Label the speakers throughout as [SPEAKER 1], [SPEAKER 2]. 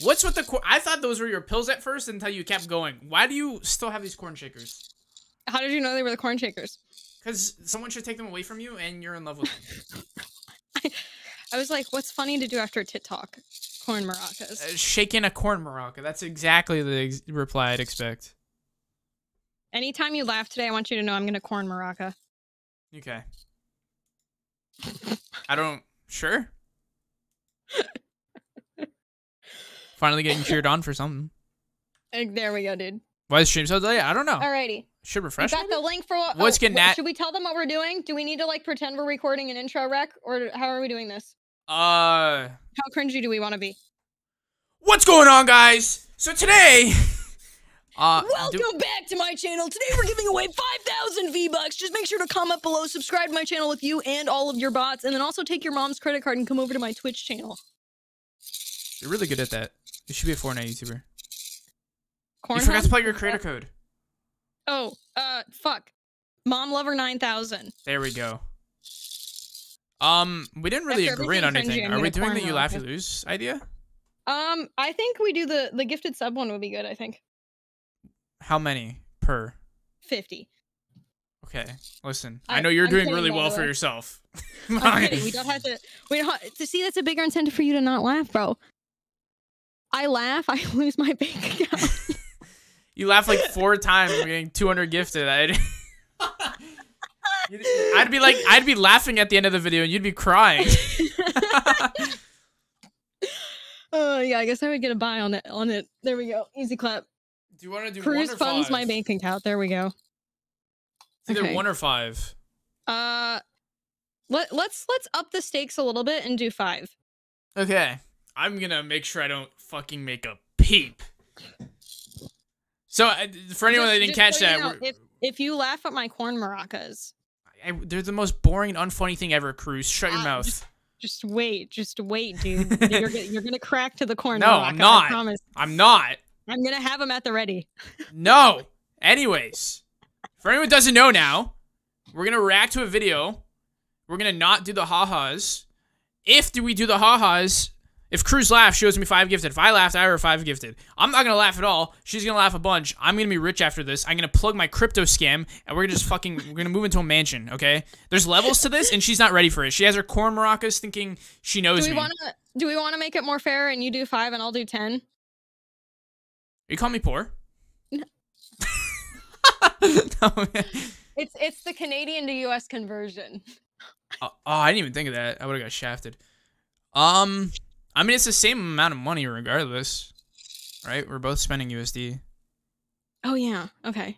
[SPEAKER 1] What's with the corn? I thought those were your pills at first until you kept going. Why do you still have these corn shakers?
[SPEAKER 2] How did you know they were the corn shakers?
[SPEAKER 1] Because someone should take them away from you, and you're in love with them.
[SPEAKER 2] I was like, what's funny to do after a tit talk? Corn maracas.
[SPEAKER 1] Uh, shaking a corn maraca. That's exactly the ex- reply I'd expect.
[SPEAKER 2] Anytime you laugh today, I want you to know I'm gonna corn maraca.
[SPEAKER 1] Okay. I don't. Sure. Finally getting cheered on for something.
[SPEAKER 2] Like, there we go, dude.
[SPEAKER 1] Why is stream so delayed? I don't know.
[SPEAKER 2] Alrighty.
[SPEAKER 1] Should
[SPEAKER 2] We
[SPEAKER 1] refresh.
[SPEAKER 2] got the link for what?
[SPEAKER 1] What's
[SPEAKER 2] oh,
[SPEAKER 1] getting at-
[SPEAKER 2] Should we tell them what we're doing? Do we need to like pretend we're recording an intro rec, or how are we doing this?
[SPEAKER 1] Uh,
[SPEAKER 2] How cringy do we want to be?
[SPEAKER 1] what's going on, guys? So today, uh, do-
[SPEAKER 2] Welcome back to my channel. Today we're giving away 5,000 V-Bucks. Just make sure to comment below, subscribe to my channel with you and all of your bots, and then also take your mom's credit card and come over to my Twitch channel.
[SPEAKER 1] you're really good at that. You should be a Fortnite YouTuber.
[SPEAKER 2] Corn
[SPEAKER 1] you forgot to plug your creator code.
[SPEAKER 2] Oh, uh, fuck. Mom Lover 9000.
[SPEAKER 1] There we go. Um, we didn't really
[SPEAKER 2] After
[SPEAKER 1] agree on anything. Are we doing the you laugh you lose idea?
[SPEAKER 2] Um, I think we do the the gifted sub one would be good. I think
[SPEAKER 1] How many per?
[SPEAKER 2] 50.
[SPEAKER 1] Okay, listen. I,
[SPEAKER 2] I-
[SPEAKER 1] know you're
[SPEAKER 2] I'm
[SPEAKER 1] doing really well for yourself.
[SPEAKER 2] We don't have to. We don't have to see. That's a bigger incentive for you to not laugh, bro. I laugh, I lose my bank account.
[SPEAKER 1] You laugh like four times, we're getting 200 gifted. I'd, I'd be like, I'd be laughing at the end of the video, and you'd be crying.
[SPEAKER 2] Oh yeah, I guess I would get a buy on it. On it. There we go. Easy clap.
[SPEAKER 1] Do you want to do Kruz
[SPEAKER 2] funds
[SPEAKER 1] five?
[SPEAKER 2] my bank account. There we go.
[SPEAKER 1] It's either
[SPEAKER 2] Okay.
[SPEAKER 1] one or five.
[SPEAKER 2] Uh, let let's let's up the stakes a little bit and do five.
[SPEAKER 1] Okay, I'm gonna make sure I don't fucking make a peep. So, uh, for anyone
[SPEAKER 2] Just-
[SPEAKER 1] that didn't catch
[SPEAKER 2] so you
[SPEAKER 1] that,
[SPEAKER 2] know, if if you laugh at my corn maracas,
[SPEAKER 1] I, they're the most boring and unfunny thing ever. Kruz, shut your
[SPEAKER 2] Ah,
[SPEAKER 1] mouth.
[SPEAKER 2] just- just wait, just wait, dude. you're gonna, you're gonna crack to the corn.
[SPEAKER 1] No, I'm not.
[SPEAKER 2] I promise.
[SPEAKER 1] I'm not.
[SPEAKER 2] I'm gonna have them at the ready.
[SPEAKER 1] No. Anyways, for anyone who doesn't know now, we're gonna react to a video. We're gonna not do the ha-has. If do we do the ha-has, if Kruz laughs, she owes me five gifted. If I laughed, I owe her five gifted. I'm not gonna laugh at all. She's gonna laugh a bunch. I'm gonna be rich after this. I'm gonna plug my crypto scam, and we're gonna just fucking we're gonna move into a mansion. Okay? There's levels to this, and she's not ready for it. She has her corn maracas, thinking she knows
[SPEAKER 2] Do we
[SPEAKER 1] me.
[SPEAKER 2] to? Do we want to make it more fair and you do five and I'll do ten?
[SPEAKER 1] you call me poor?
[SPEAKER 2] No.
[SPEAKER 1] no.
[SPEAKER 2] It's it's the Canadian to U.S. conversion.
[SPEAKER 1] Oh, oh, I didn't even think of that. I would have got shafted. Um, I mean, it's the same amount of money regardless, right? We're both spending USD.
[SPEAKER 2] Oh yeah. Okay.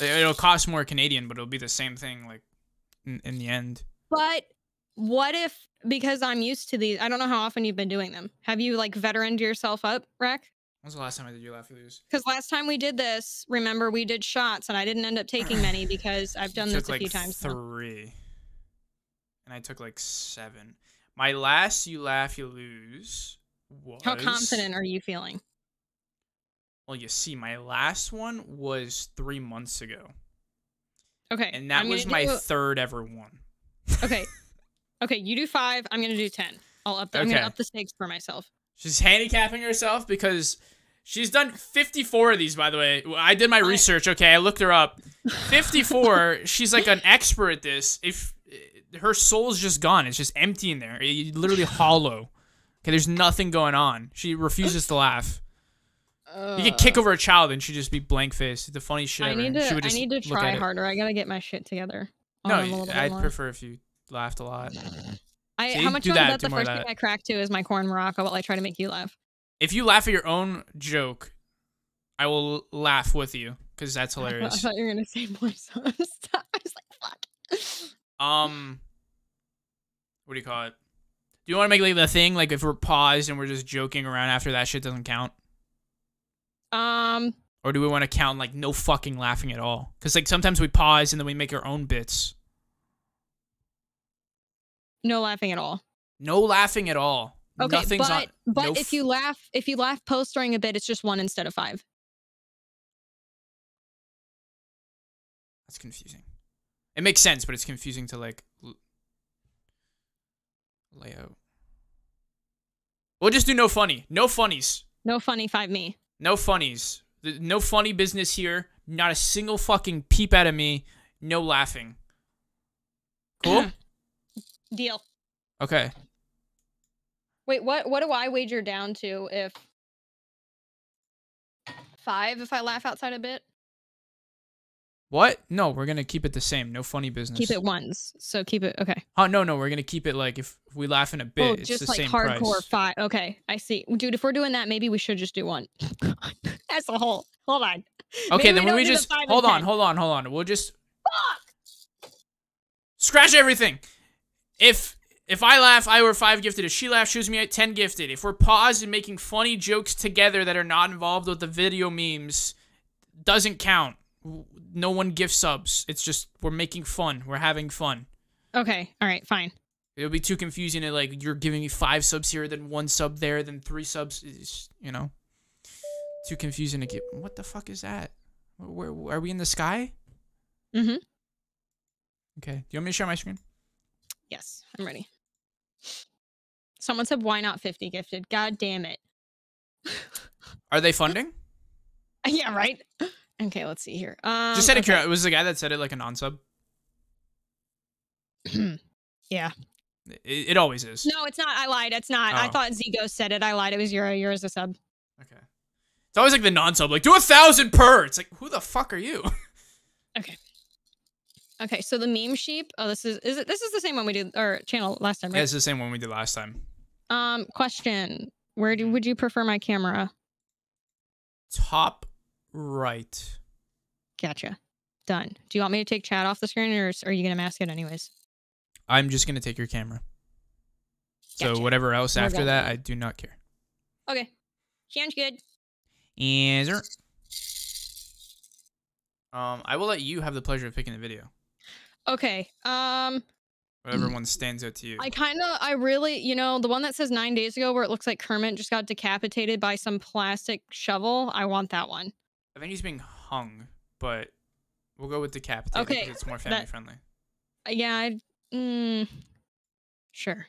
[SPEAKER 1] It- It'll cost more Canadian, but it'll be the same thing, like in, in the end.
[SPEAKER 2] But what if because I'm used to these? I don't know how often you've been doing them. Have you like veteraned yourself up, Rack?
[SPEAKER 1] When's the last time I did you laugh you lose?
[SPEAKER 2] Because last time we did this, remember we did shots and I didn't end up taking many because I've done this a
[SPEAKER 1] like
[SPEAKER 2] few times. now.
[SPEAKER 1] three, and I took like seven. My last you laugh you lose was
[SPEAKER 2] How confident are you feeling?
[SPEAKER 1] Well, you see, my last one was three months ago,
[SPEAKER 2] Okay.
[SPEAKER 1] and that was my third ever one.
[SPEAKER 2] okay. Okay, you do five. I'm gonna do ten. I'll up. The, I'm gonna up the stakes for myself.
[SPEAKER 1] She's handicapping herself because she's done 54 of these, by the way. I did my research, okay? I looked her up. 54, she's like an expert at this. If her soul's just gone, it's just empty in there. It- literally hollow. Okay, there's nothing going on. She refuses to laugh. You could kick over a child and she'd just be blank faced. The funny shit.
[SPEAKER 2] I
[SPEAKER 1] ever.
[SPEAKER 2] need
[SPEAKER 1] She
[SPEAKER 2] to.
[SPEAKER 1] would
[SPEAKER 2] I need to try
[SPEAKER 1] at it.
[SPEAKER 2] harder. I gotta get my shit together.
[SPEAKER 1] No,
[SPEAKER 2] on 'em a little bit
[SPEAKER 1] I'd
[SPEAKER 2] more.
[SPEAKER 1] prefer if you laughed a lot.
[SPEAKER 2] I,
[SPEAKER 1] See?
[SPEAKER 2] how much
[SPEAKER 1] Do
[SPEAKER 2] you
[SPEAKER 1] that, do
[SPEAKER 2] the
[SPEAKER 1] more of
[SPEAKER 2] first thing. I crack to is my corn Morocco while I try to make you laugh?
[SPEAKER 1] If you laugh at your own joke, I will laugh with you because that's
[SPEAKER 2] I thought, I thought you were gonna say more so. I was like, fuck.
[SPEAKER 1] Um, what do you call it? Do you want to make like the thing like if we're paused and we're just joking around after that shit doesn't count,
[SPEAKER 2] Um,
[SPEAKER 1] or do we want to count like no fucking laughing at all? Because like sometimes we pause and then we make our own bits.
[SPEAKER 2] no laughing at all.
[SPEAKER 1] No laughing at all.
[SPEAKER 2] Okay,
[SPEAKER 1] Nothing's
[SPEAKER 2] but
[SPEAKER 1] on.
[SPEAKER 2] but
[SPEAKER 1] no
[SPEAKER 2] if you laugh, if you laugh post during a bit, it's just one instead of five.
[SPEAKER 1] That's confusing. It makes sense, but it's confusing to like lay out. We'll just do no funny. No funnies.
[SPEAKER 2] No funny five me.
[SPEAKER 1] No funnies. No funny business here. Not a single fucking peep out of me. No laughing. Cool?
[SPEAKER 2] Deal.
[SPEAKER 1] Okay.
[SPEAKER 2] Wait, what what do I wager down to if five if I laugh outside a bit?
[SPEAKER 1] What? No, we're gonna keep it the same. No funny business.
[SPEAKER 2] Keep it ones. So keep it okay.
[SPEAKER 1] Oh no, no, we're gonna keep it like if we laugh in a bit,
[SPEAKER 2] oh,
[SPEAKER 1] it's
[SPEAKER 2] just
[SPEAKER 1] the
[SPEAKER 2] like
[SPEAKER 1] same
[SPEAKER 2] hardcore
[SPEAKER 1] price.
[SPEAKER 2] five. Okay, I see. Dude, if we're doing that, maybe we should just do one. As a whole. Hold on.
[SPEAKER 1] Okay,
[SPEAKER 2] Maybe
[SPEAKER 1] then
[SPEAKER 2] we
[SPEAKER 1] we
[SPEAKER 2] don't the
[SPEAKER 1] just hold on, hold on, hold on. We'll just Fuck! scratch everything. If if I laugh, I were five gifted. If she laughs, she was me at ten gifted. If we're paused and making funny jokes together that are not involved with the video memes, doesn't count. No one gift subs. It's just we're making fun. We're having fun.
[SPEAKER 2] Okay, all right, fine.
[SPEAKER 1] It'll be too confusing to like you're giving me five subs here, then one sub there, then three subs. It's, you know, too confusing to get. What the fuck is that? Where, where are we in the sky?
[SPEAKER 2] Mm-hmm.
[SPEAKER 1] Okay. Do you want me to share my screen?
[SPEAKER 2] Yes, I'm ready. Someone said, "Why not 50 gifted?" God damn it.
[SPEAKER 1] Are they funding?
[SPEAKER 2] yeah, right. Okay, let's see here. Um,
[SPEAKER 1] Just out of
[SPEAKER 2] okay.
[SPEAKER 1] curiosity, was the guy that said it like a non-sub?
[SPEAKER 2] yeah.
[SPEAKER 1] It, it always is.
[SPEAKER 2] No, it's not. I lied. It's not. I
[SPEAKER 1] Oh.
[SPEAKER 2] thought Zigo said it. I lied. It was Euro. Euro's a sub.
[SPEAKER 1] Okay. It's always like the non-sub, like do a thousand per. It's like who the fuck are you?
[SPEAKER 2] Okay, Okay, so the meme sheep. Oh, this is is it? This is the same one we did or channel last time, right?
[SPEAKER 1] yeah, it's the same one we did last time.
[SPEAKER 2] Um, question: Where do would you prefer my camera?
[SPEAKER 1] Top right.
[SPEAKER 2] Gotcha. Done. Do you want me to take chat off the screen, or are you gonna mask it anyways?
[SPEAKER 1] I'm just gonna take your camera. So whatever else after that, I do not care.
[SPEAKER 2] Okay, sounds good.
[SPEAKER 1] Answer. Um, I will let you have the pleasure of picking the video.
[SPEAKER 2] Okay. Um,
[SPEAKER 1] Whatever one stands out to you.
[SPEAKER 2] I kind of, I really, you know, the one that says nine days ago, where it looks like Kermit just got decapitated by some plastic shovel. I want that one.
[SPEAKER 1] I think he's being hung, but we'll go with decapitated
[SPEAKER 2] Okay,
[SPEAKER 1] because it's more family
[SPEAKER 2] that-
[SPEAKER 1] friendly.
[SPEAKER 2] Uh, Yeah. I, mm, sure.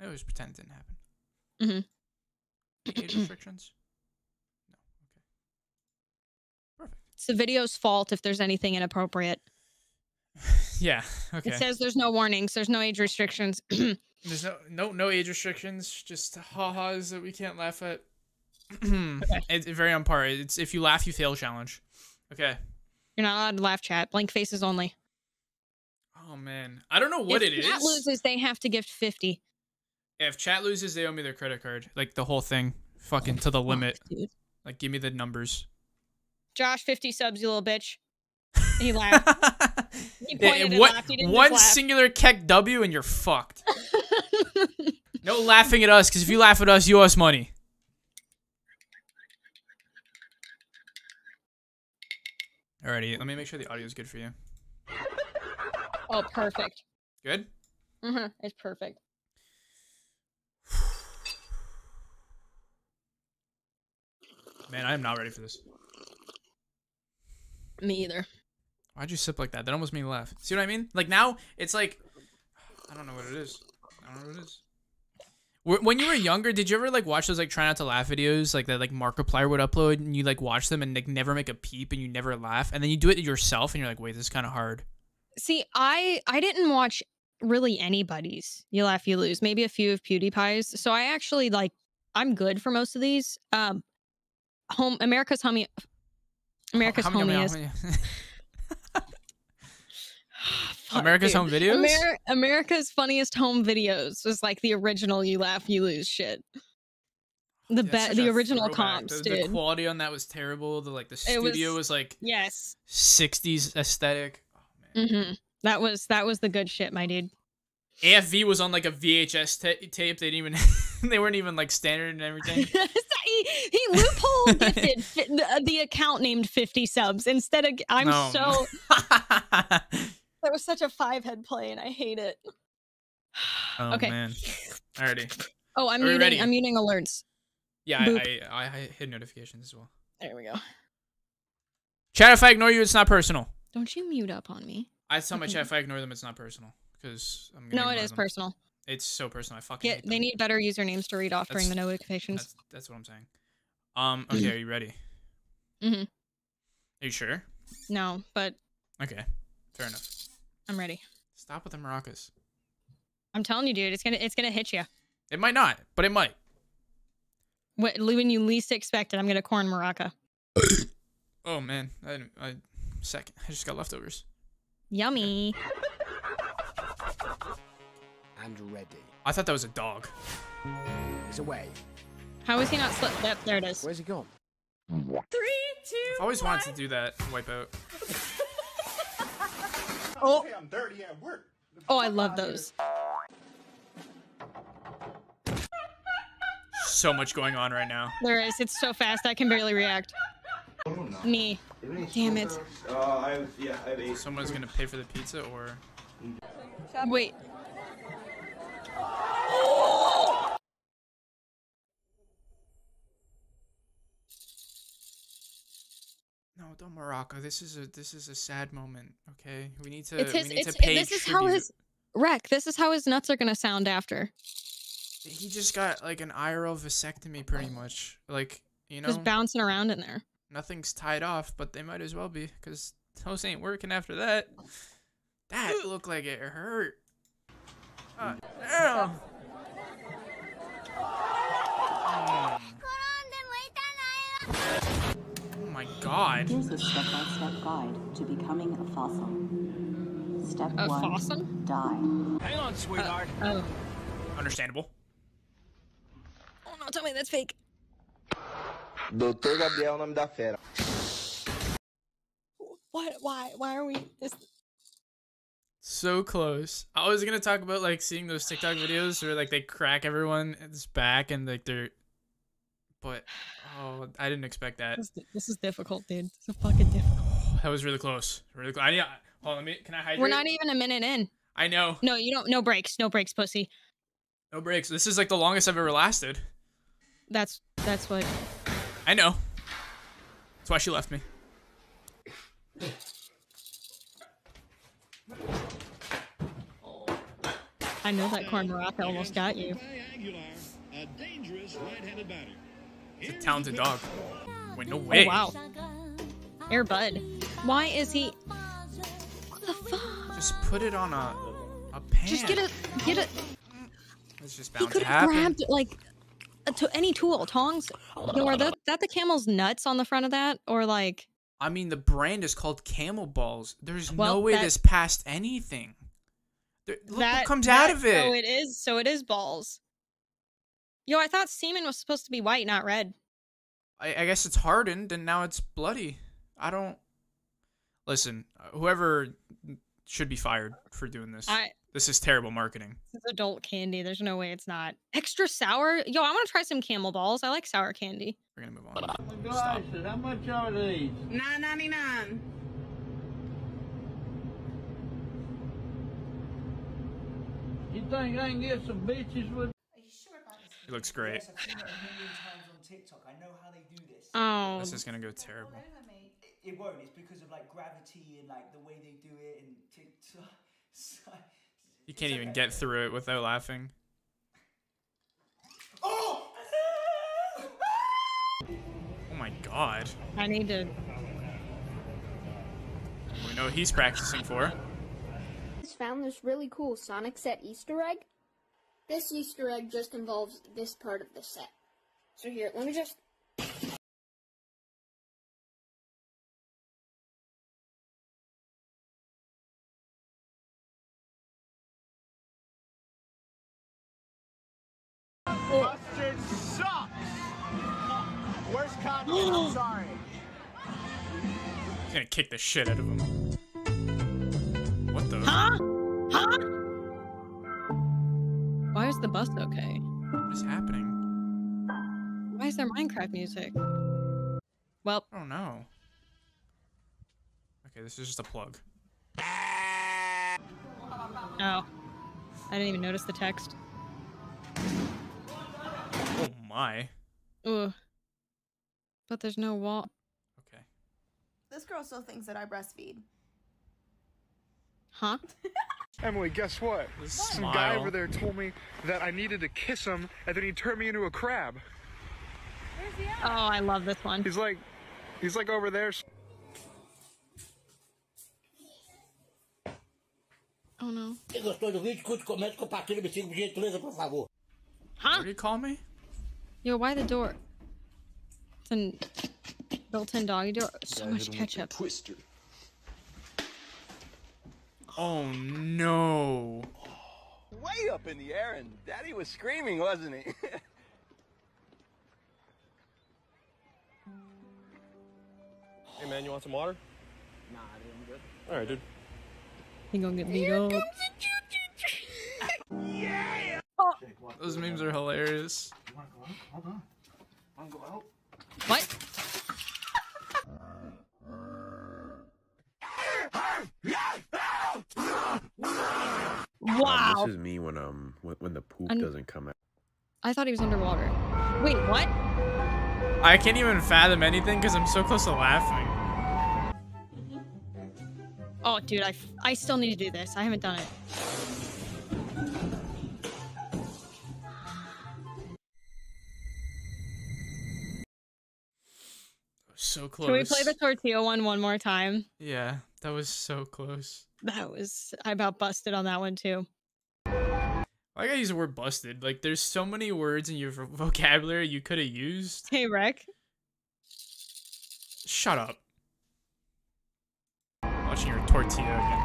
[SPEAKER 1] I always pretend it didn't happen.
[SPEAKER 2] Mhm.
[SPEAKER 1] Any Age restrictions? No. Okay. Perfect.
[SPEAKER 2] It's the video's fault if there's anything inappropriate.
[SPEAKER 1] Yeah. Okay.
[SPEAKER 2] It says there's no warnings, there's no age restrictions.
[SPEAKER 1] There's no no no age restrictions. Just ha-has that we can't laugh at. It's very on par. It's if you laugh, you fail challenge. Okay.
[SPEAKER 2] You're not allowed to laugh chat. Blank faces only.
[SPEAKER 1] Oh man, I don't know what
[SPEAKER 2] if
[SPEAKER 1] it is.
[SPEAKER 2] If chat loses, they have to gift 50.
[SPEAKER 1] If chat loses, they owe me their credit card, like the whole thing, fucking to the
[SPEAKER 2] Fuck,
[SPEAKER 1] limit.
[SPEAKER 2] dude.
[SPEAKER 1] Like, give me the numbers.
[SPEAKER 2] Josh, 50 subs, you little bitch. He laughed. He
[SPEAKER 1] Yeah,
[SPEAKER 2] pointed and
[SPEAKER 1] what-
[SPEAKER 2] laughed. He
[SPEAKER 1] one singular keck W and you're fucked. No laughing at us, because if you laugh at us, you owe us money. Alrighty, let me make sure the audio is good for you.
[SPEAKER 2] oh, perfect.
[SPEAKER 1] Good?
[SPEAKER 2] hmm It's perfect.
[SPEAKER 1] Man, I am not ready for this.
[SPEAKER 2] Me either.
[SPEAKER 1] Why'd you sip like that? That almost made me laugh. See what I mean? Like now, it's like I don't know what it is. I don't know what it is. Wh- When you were younger, did you ever like watch those like try not to laugh videos like that like Markiplier would upload and you like watch them and like never make a peep and you never laugh and then you do it yourself and you're like, wait, this is kind of hard.
[SPEAKER 2] See, I I didn't watch really anybody's. You laugh, you lose. Maybe a few of PewDiePie's. So I actually like I'm good for most of these. Um, home America's homie. America's
[SPEAKER 1] How many-
[SPEAKER 2] homiest. Fuck,
[SPEAKER 1] America's
[SPEAKER 2] dude.
[SPEAKER 1] Home Videos.
[SPEAKER 2] Amer- America's funniest home videos was like the original you laugh you lose shit. The
[SPEAKER 1] That's
[SPEAKER 2] be- the original
[SPEAKER 1] throwback.
[SPEAKER 2] comps,
[SPEAKER 1] The, the quality on that was terrible. The like the
[SPEAKER 2] It was-
[SPEAKER 1] studio was, like
[SPEAKER 2] yes.
[SPEAKER 1] 60s aesthetic. Oh man.
[SPEAKER 2] hmm That was that was the good shit, my dude.
[SPEAKER 1] AFV was on like a VHS ta- tape. They didn't even they weren't even like standard and everything.
[SPEAKER 2] he, he loophole gifted fi- the, the account named 50 subs instead of I'm
[SPEAKER 1] No.
[SPEAKER 2] so that was such a five head play and I hate it.
[SPEAKER 1] oh
[SPEAKER 2] Okay.
[SPEAKER 1] man. Alrighty.
[SPEAKER 2] Oh, I'm muting
[SPEAKER 1] ready?
[SPEAKER 2] I'm muting alerts.
[SPEAKER 1] Yeah, I, I, I I hit notifications as well.
[SPEAKER 2] There we go.
[SPEAKER 1] Chat, if I ignore you, it's not personal.
[SPEAKER 2] Don't you mute up on me?
[SPEAKER 1] I tell my
[SPEAKER 2] Okay.
[SPEAKER 1] chat if I ignore them, it's not personal because I'm gonna
[SPEAKER 2] No, it is
[SPEAKER 1] them.
[SPEAKER 2] personal.
[SPEAKER 1] It's so personal. I fucking
[SPEAKER 2] Yeah,
[SPEAKER 1] hate
[SPEAKER 2] they need better usernames to read off during the notifications.
[SPEAKER 1] That's that's what I'm saying. Um. Okay. Are you ready?
[SPEAKER 2] Mhm.
[SPEAKER 1] Are you sure?
[SPEAKER 2] No, but
[SPEAKER 1] Okay. Fair enough.
[SPEAKER 2] I'm ready.
[SPEAKER 1] Stop with the maracas.
[SPEAKER 2] I'm telling you, dude, it's gonna it's gonna hit you.
[SPEAKER 1] It might not, but it might.
[SPEAKER 2] Wh- When you least expect it, I'm gonna corn maraca.
[SPEAKER 1] Oh man, I, I second. I just got leftovers.
[SPEAKER 2] Yummy.
[SPEAKER 3] and ready.
[SPEAKER 1] I thought that was a dog.
[SPEAKER 3] He's away.
[SPEAKER 2] How is he not slipped? Yep, there it is.
[SPEAKER 3] Where's he gone? Three, two.
[SPEAKER 1] I've always wanted to do that. Wipeout.
[SPEAKER 2] Oh,
[SPEAKER 4] I'm dirty at work.
[SPEAKER 2] oh, I love those.
[SPEAKER 1] So much going on right now.
[SPEAKER 2] There is. It's so fast. I can barely react. Me. Damn it.
[SPEAKER 4] Uh, I yeah, I have eight.
[SPEAKER 1] Someone's gonna pay for the pizza, or
[SPEAKER 2] Wait.
[SPEAKER 1] No, don't maraca. This is a this is a sad moment. Okay, we need to
[SPEAKER 2] It's his.
[SPEAKER 1] we need
[SPEAKER 2] It's
[SPEAKER 1] to pay
[SPEAKER 2] this is how his wreck. This is how his nuts are gonna sound after.
[SPEAKER 1] He just got like an IRL vasectomy, pretty much. Like you know,
[SPEAKER 2] Just bouncing around in there.
[SPEAKER 1] nothing's tied off, but they might as well be, cause those ain't working after that. That looked like it hurt. Ah, damn. My god.
[SPEAKER 5] Here's a step-by-step guide to becoming a fossil. Step
[SPEAKER 2] A
[SPEAKER 5] one,
[SPEAKER 2] fossum?
[SPEAKER 5] die.
[SPEAKER 3] Hang on, sweetheart.
[SPEAKER 2] Uh, oh.
[SPEAKER 1] Understandable.
[SPEAKER 2] Oh no! Tell me that's fake.
[SPEAKER 4] Doutor Gabriel, o nome da fera.
[SPEAKER 2] What? Why? Why are we? This.
[SPEAKER 1] So close. I was gonna talk about like seeing those TikTok videos where like they crack everyone's back and like they're, but oh, I didn't expect that.
[SPEAKER 2] This, this is difficult, dude. This is fucking difficult.
[SPEAKER 1] That was really close. Really close. I need. Hold on, let me. Can I hydrate?
[SPEAKER 2] We're not even a minute in.
[SPEAKER 1] I know.
[SPEAKER 2] No, you don't. No breaks. No breaks, pussy.
[SPEAKER 1] No breaks. This is like the longest I've ever lasted.
[SPEAKER 2] That's that's what.
[SPEAKER 1] I know. That's why she left me.
[SPEAKER 2] I know that corn maraca almost got you.
[SPEAKER 6] A dangerous right-handed batter.
[SPEAKER 1] It's a talented dog. Wait, no way.
[SPEAKER 2] Oh wow. Air Bud. Why is he? What the fuck?
[SPEAKER 1] Just put it on a a pan.
[SPEAKER 2] Just get it. Get it.
[SPEAKER 1] It's just
[SPEAKER 2] He could have grabbed like a to any tool, tongs. Yo, are that that the camel's nuts on the front of that, or like?
[SPEAKER 1] I mean, the brand is called Camel Balls. There's no way
[SPEAKER 2] that-
[SPEAKER 1] this passed anything. There, look
[SPEAKER 2] that
[SPEAKER 1] what comes
[SPEAKER 2] that-
[SPEAKER 1] out of it.
[SPEAKER 2] So it is. So it is balls. Yo, I thought semen was supposed to be white, not red.
[SPEAKER 1] I, I guess it's hardened and now it's bloody. I don't. Listen, uh, whoever should be fired for doing this.
[SPEAKER 2] I
[SPEAKER 1] This is terrible marketing.
[SPEAKER 2] this is adult candy. There's no way it's not extra sour. Yo, I want to try some camel balls. I like sour candy.
[SPEAKER 1] We're gonna move on. Stop.
[SPEAKER 7] how much are these?
[SPEAKER 8] Nine ninety nine.
[SPEAKER 7] You think I can get some bitches with
[SPEAKER 1] It looks great.
[SPEAKER 2] Oh,
[SPEAKER 1] This is gonna go terrible.
[SPEAKER 9] It won't. It's because of like gravity and like the way they do it and. TikTok.
[SPEAKER 1] You can't even get through it without laughing.
[SPEAKER 9] Oh!
[SPEAKER 1] Oh my god.
[SPEAKER 2] I need to.
[SPEAKER 1] We know he's practicing for.
[SPEAKER 10] just found this really cool Sonic set Easter egg. This Easter egg just involves this part of the set. So here, let me just.
[SPEAKER 4] Mustard sucks. Worst content. I'm sorry.
[SPEAKER 1] He's gonna kick the shit out of him.
[SPEAKER 2] Is the bus okay?
[SPEAKER 1] What is happening?
[SPEAKER 2] Why is there Minecraft music? Well,
[SPEAKER 1] I don't know. Okay, this is just a plug.
[SPEAKER 2] oh. I didn't even notice the text.
[SPEAKER 1] Oh my.
[SPEAKER 2] Ugh. But there's no wall.
[SPEAKER 1] Okay.
[SPEAKER 8] This girl still thinks that I breastfeed.
[SPEAKER 2] Huh?
[SPEAKER 11] Emily, guess what?
[SPEAKER 1] This
[SPEAKER 11] Some
[SPEAKER 1] smile.
[SPEAKER 11] guy over there told me that I needed to kiss him and then he turned me into a crab.
[SPEAKER 2] Oh, I love this one.
[SPEAKER 11] He's like, he's like over there.
[SPEAKER 2] Oh no.
[SPEAKER 12] Quem gostou do vídeo, curte, comenta, compartilha, me siga, por gentileza, por favor.
[SPEAKER 2] Huh?
[SPEAKER 1] What do you call me?
[SPEAKER 2] Yo, why the door? It's a built-in doggy door. So much ketchup.
[SPEAKER 13] Twister.
[SPEAKER 1] Oh no.
[SPEAKER 13] Way up in the air, and Daddy was screaming, wasn't he?
[SPEAKER 14] Hey man, you want some water?
[SPEAKER 3] Nah, dude, I'm good.
[SPEAKER 14] All right, dude.
[SPEAKER 2] He gonna get beat up.
[SPEAKER 1] Those memes are hilarious.
[SPEAKER 3] Hold on. Wanna go out?
[SPEAKER 2] What? Wow.
[SPEAKER 15] Um, this is me when um when, when the poop
[SPEAKER 2] Un-
[SPEAKER 15] doesn't come out.
[SPEAKER 2] I thought he was underwater. Wait, what?
[SPEAKER 1] I can't even fathom anything because I'm so close to laughing.
[SPEAKER 2] Oh, dude, I, f- I still need to do this. I haven't done it.
[SPEAKER 1] So close.
[SPEAKER 2] Can we play the tortilla one one more time?
[SPEAKER 1] Yeah, that was so close.
[SPEAKER 2] That was I about busted on that one too.
[SPEAKER 1] I gotta use the word busted. Like, there's so many words in your vocabulary you could have used.
[SPEAKER 2] Hey, Rick.
[SPEAKER 1] Shut up. Watching your tortilla again.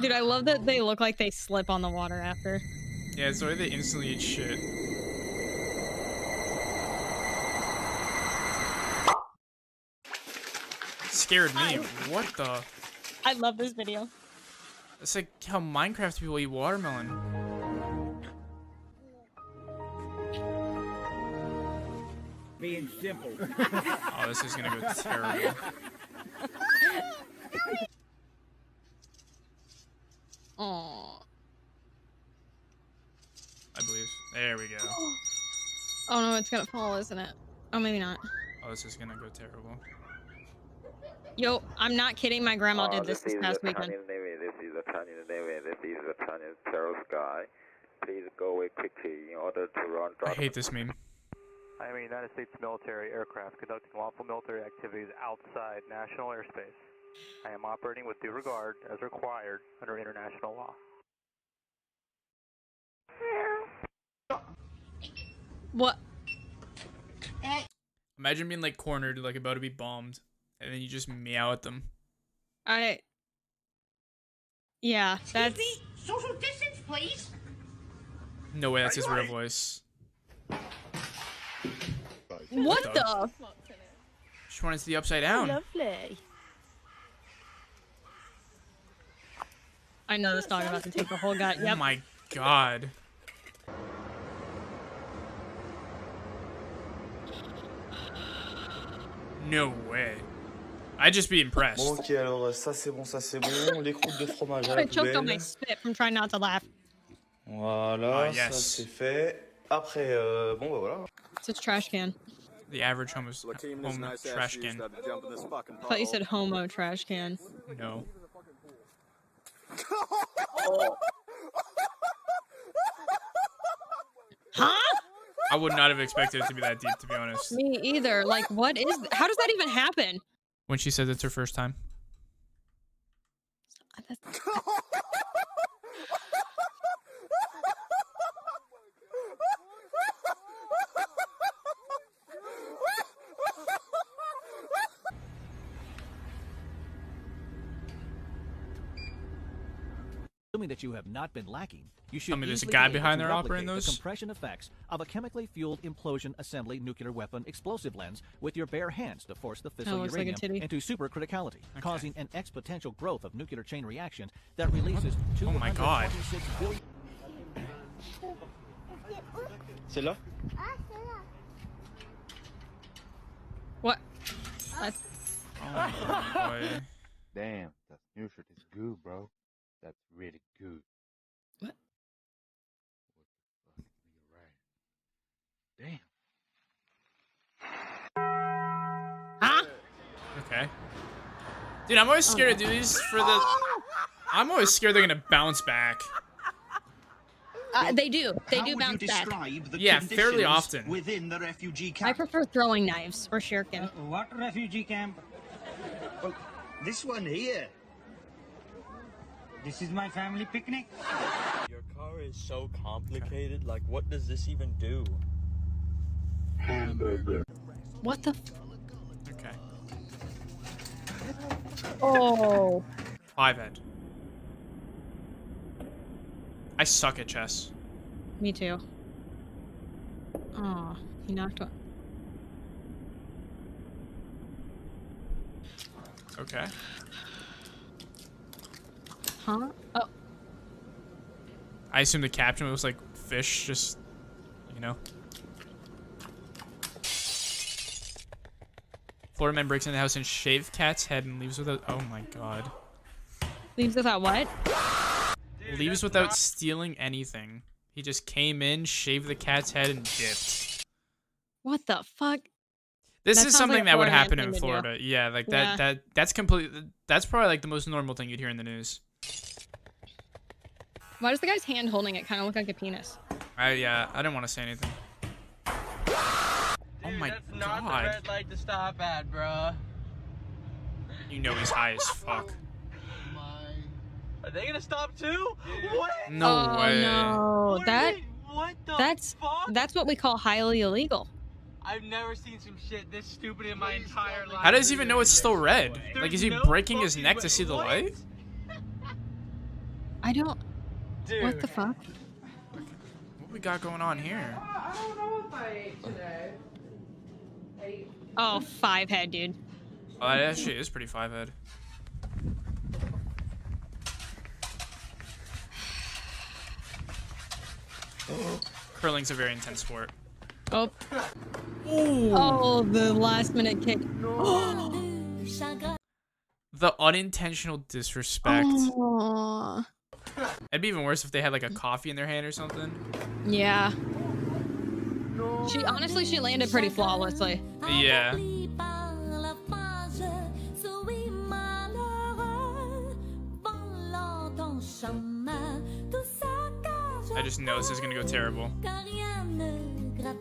[SPEAKER 2] Dude, I love that they look like they slip on the water after.
[SPEAKER 1] Yeah, it's the way they instantly eat shit. Scared me. What the?
[SPEAKER 2] I love this video.
[SPEAKER 1] It's like how Minecraft people eat watermelon.
[SPEAKER 3] Being simple.
[SPEAKER 1] Oh, this is gonna go terrible.
[SPEAKER 2] Oh.
[SPEAKER 1] I believe. There we go.
[SPEAKER 2] Oh no, it's gonna fall, isn't it? Oh, maybe not.
[SPEAKER 1] Oh, this is gonna go terrible.
[SPEAKER 2] Yo, I'm not kidding. My grandma
[SPEAKER 16] Uh,
[SPEAKER 2] did this this
[SPEAKER 16] is
[SPEAKER 2] past
[SPEAKER 16] the
[SPEAKER 2] weekend.
[SPEAKER 16] Navy. This is the Italian Navy. This is the Italian Terror Sky. Please go away quickly in order to run.
[SPEAKER 1] I hate this meme.
[SPEAKER 17] I am a United States military aircraft conducting lawful military activities outside national airspace. I am operating with due regard as required under international law.
[SPEAKER 2] What?
[SPEAKER 1] Imagine being like cornered, like about to be bombed, and then you just meow at them.
[SPEAKER 2] I. Yeah, that's.
[SPEAKER 18] Social distance, please.
[SPEAKER 1] No way, that's his real voice.
[SPEAKER 2] What
[SPEAKER 1] Dog.
[SPEAKER 2] the?
[SPEAKER 1] Just wanted to see upside down.
[SPEAKER 2] Lovely. I know this dog about to take the whole gut.
[SPEAKER 1] Oh my god. No way. I'd just be impressed.
[SPEAKER 19] Bon, ok, alors ça c'est bon, ça c'est bon. Les croûtes de fromage à la
[SPEAKER 2] I choked on my
[SPEAKER 19] poubelle.
[SPEAKER 2] spit from trying not to laugh.
[SPEAKER 19] Voilà,
[SPEAKER 1] Ah, yes.
[SPEAKER 19] ça c'est fait. Après, euh, bon bah voilà.
[SPEAKER 2] It's a trash can.
[SPEAKER 1] The average homo. is, home trash can.
[SPEAKER 2] I thought you said homo trash can.
[SPEAKER 1] No.
[SPEAKER 2] Huh?
[SPEAKER 1] I would not have expected it to be that deep, to be honest.
[SPEAKER 2] Me either. Like, what is? How does that even happen?
[SPEAKER 1] When she said it's her first time.
[SPEAKER 20] Assuming that you have not been lacking, you should
[SPEAKER 1] Tell me there's a guy behind there operating those?
[SPEAKER 20] The compression effects of a chemically fueled implosion assembly nuclear weapon explosive lens with your bare hands to force the fissile oh,
[SPEAKER 2] looks like a
[SPEAKER 20] uranium
[SPEAKER 2] titty.
[SPEAKER 20] into supercriticality, causing an exponential growth of nuclear chain reactions that releases
[SPEAKER 1] Oh my god.
[SPEAKER 20] 226 billion
[SPEAKER 19] C'est là
[SPEAKER 2] What? That's...
[SPEAKER 1] Oh boy.
[SPEAKER 21] Damn, that new shirt is good, bro. That's really good.
[SPEAKER 2] What?
[SPEAKER 21] Damn.
[SPEAKER 2] Huh?
[SPEAKER 1] Okay. Dude, I'm always scared to do these for the I'm always scared they're gonna bounce back.
[SPEAKER 2] Uh, they do. They
[SPEAKER 6] How
[SPEAKER 2] do bounce back.
[SPEAKER 6] the
[SPEAKER 1] Yeah, fairly often.
[SPEAKER 6] Within the refugee camp.
[SPEAKER 2] I prefer throwing knives or shuriken.
[SPEAKER 6] what refugee camp? Well, this one here. This is my family picnic.
[SPEAKER 22] Your car is so complicated. Like, what does this even do? Hamburger.
[SPEAKER 2] What the? F-
[SPEAKER 1] Okay.
[SPEAKER 2] oh.
[SPEAKER 1] Five head. I suck at chess.
[SPEAKER 2] Me too. Oh, he knocked one.
[SPEAKER 1] Okay.
[SPEAKER 2] Huh? Oh,
[SPEAKER 1] I assume the caption was like fish, just you know. Florida man breaks into the house and shaves cat's head and leaves without. Oh my god.
[SPEAKER 2] leaves without what?
[SPEAKER 1] leaves without stealing anything. He just came in, shaved the cat's head, and dipped.
[SPEAKER 2] What the fuck?
[SPEAKER 1] This
[SPEAKER 2] That
[SPEAKER 1] is something
[SPEAKER 2] like
[SPEAKER 1] that would happen in. Florida. Yeah, like that.
[SPEAKER 2] Yeah.
[SPEAKER 1] That that's completely. That's probably like the most normal thing you'd hear in the news.
[SPEAKER 2] Why does the guy's hand holding it kind of look like a penis?
[SPEAKER 1] I yeah. I didn't want to say anything. oh my
[SPEAKER 23] That's not the
[SPEAKER 1] god.
[SPEAKER 23] red light to stop at, bruh.
[SPEAKER 1] You know he's high as fuck.
[SPEAKER 23] Are they gonna stop too? What?
[SPEAKER 1] No
[SPEAKER 2] oh,
[SPEAKER 1] way.
[SPEAKER 2] no,
[SPEAKER 23] What
[SPEAKER 2] that
[SPEAKER 23] What the
[SPEAKER 2] that's
[SPEAKER 23] fuck?
[SPEAKER 2] that's what we call highly illegal.
[SPEAKER 23] I've never seen some shit this stupid in my entire life.
[SPEAKER 1] How does he even know it's still red? Like, is he
[SPEAKER 23] no
[SPEAKER 1] breaking his neck
[SPEAKER 23] way-
[SPEAKER 1] to see the
[SPEAKER 23] what?
[SPEAKER 1] light?
[SPEAKER 2] I don't. What the fuck?
[SPEAKER 1] What we got going on here?
[SPEAKER 24] I don't know if I today.
[SPEAKER 2] Oh, five head, dude.
[SPEAKER 1] Oh, that actually is pretty five head. Curling's a very intense sport.
[SPEAKER 2] Oh. Oh, the last minute kick.
[SPEAKER 1] The unintentional disrespect.
[SPEAKER 2] Aw.
[SPEAKER 1] It'd be even worse if they had like a coffee in their hand or something.
[SPEAKER 2] Yeah. She honestly, she landed pretty flawlessly.
[SPEAKER 1] Yeah. I just know this is gonna go terrible.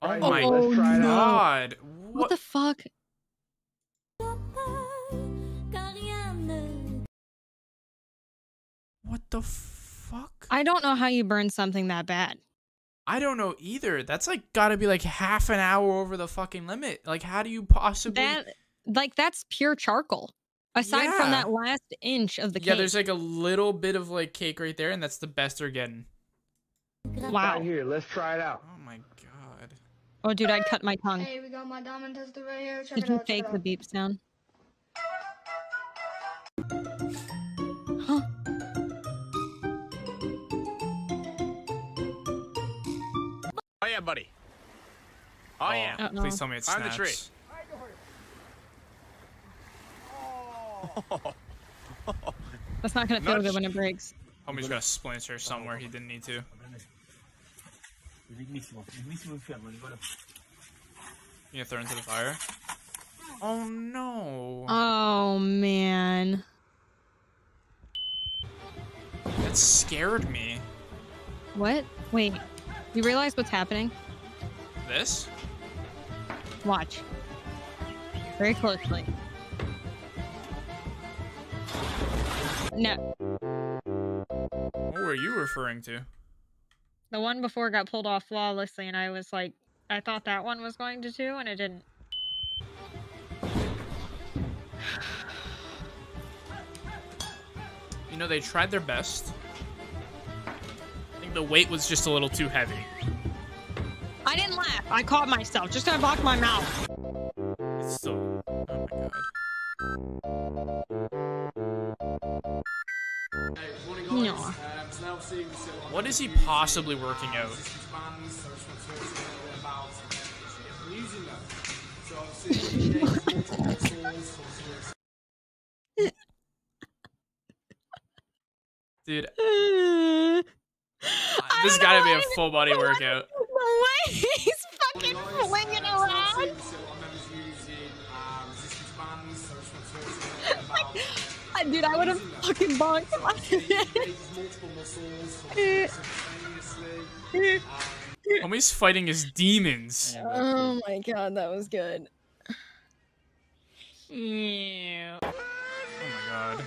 [SPEAKER 1] Oh my
[SPEAKER 2] Oh, no.
[SPEAKER 1] god.
[SPEAKER 2] What the fuck?
[SPEAKER 1] What the fuck?
[SPEAKER 2] I don't know how you burn something that bad.
[SPEAKER 1] I don't know either. That's like gotta be like half an hour over the fucking limit. Like, how do you possibly?
[SPEAKER 2] That like that's pure charcoal. Aside from that last inch of the
[SPEAKER 1] yeah, there's like a little bit of like cake right there, and that's the best they're getting.
[SPEAKER 2] wow.
[SPEAKER 3] Here, let's try it out.
[SPEAKER 1] Oh my god.
[SPEAKER 2] Oh, dude, I'd cut my tongue.
[SPEAKER 10] Hey, we got my diamond tester right here. Check
[SPEAKER 2] Did
[SPEAKER 10] it
[SPEAKER 2] you
[SPEAKER 10] out.
[SPEAKER 2] fake
[SPEAKER 10] it
[SPEAKER 2] the
[SPEAKER 10] out.
[SPEAKER 2] beep sound?
[SPEAKER 14] Yeah, buddy. Oh, yeah.
[SPEAKER 2] Uh-oh.
[SPEAKER 1] Please tell me it
[SPEAKER 14] Climb the tree.
[SPEAKER 1] snaps.
[SPEAKER 2] That's not gonna feel
[SPEAKER 14] Nudge.
[SPEAKER 2] good when it breaks.
[SPEAKER 1] Homie's got a splinter somewhere he didn't need to. You gonna throw it into the fire? Oh no.
[SPEAKER 2] Oh man.
[SPEAKER 1] That scared me.
[SPEAKER 2] What? Wait. You realize what's happening?
[SPEAKER 1] This?
[SPEAKER 2] Watch. Very closely. No.
[SPEAKER 1] What were you referring to?
[SPEAKER 2] The one before got pulled off flawlessly, and I was like, I thought that one was going to too, and it didn't.
[SPEAKER 1] You know, they tried their best. The weight was just a little too heavy.
[SPEAKER 2] I didn't laugh. I caught myself. Just gonna block my mouth.
[SPEAKER 1] It's still. Oh my god.
[SPEAKER 2] No.
[SPEAKER 1] What is he possibly working out? Dude,
[SPEAKER 2] I
[SPEAKER 1] this gotta be a full body workout.
[SPEAKER 2] The way he's fucking flinging around. Uh, Dude, I would have fucking bonked bonk.
[SPEAKER 1] Homie's fighting his demons.
[SPEAKER 2] oh my god, that was good. Yeah.
[SPEAKER 1] Oh my god.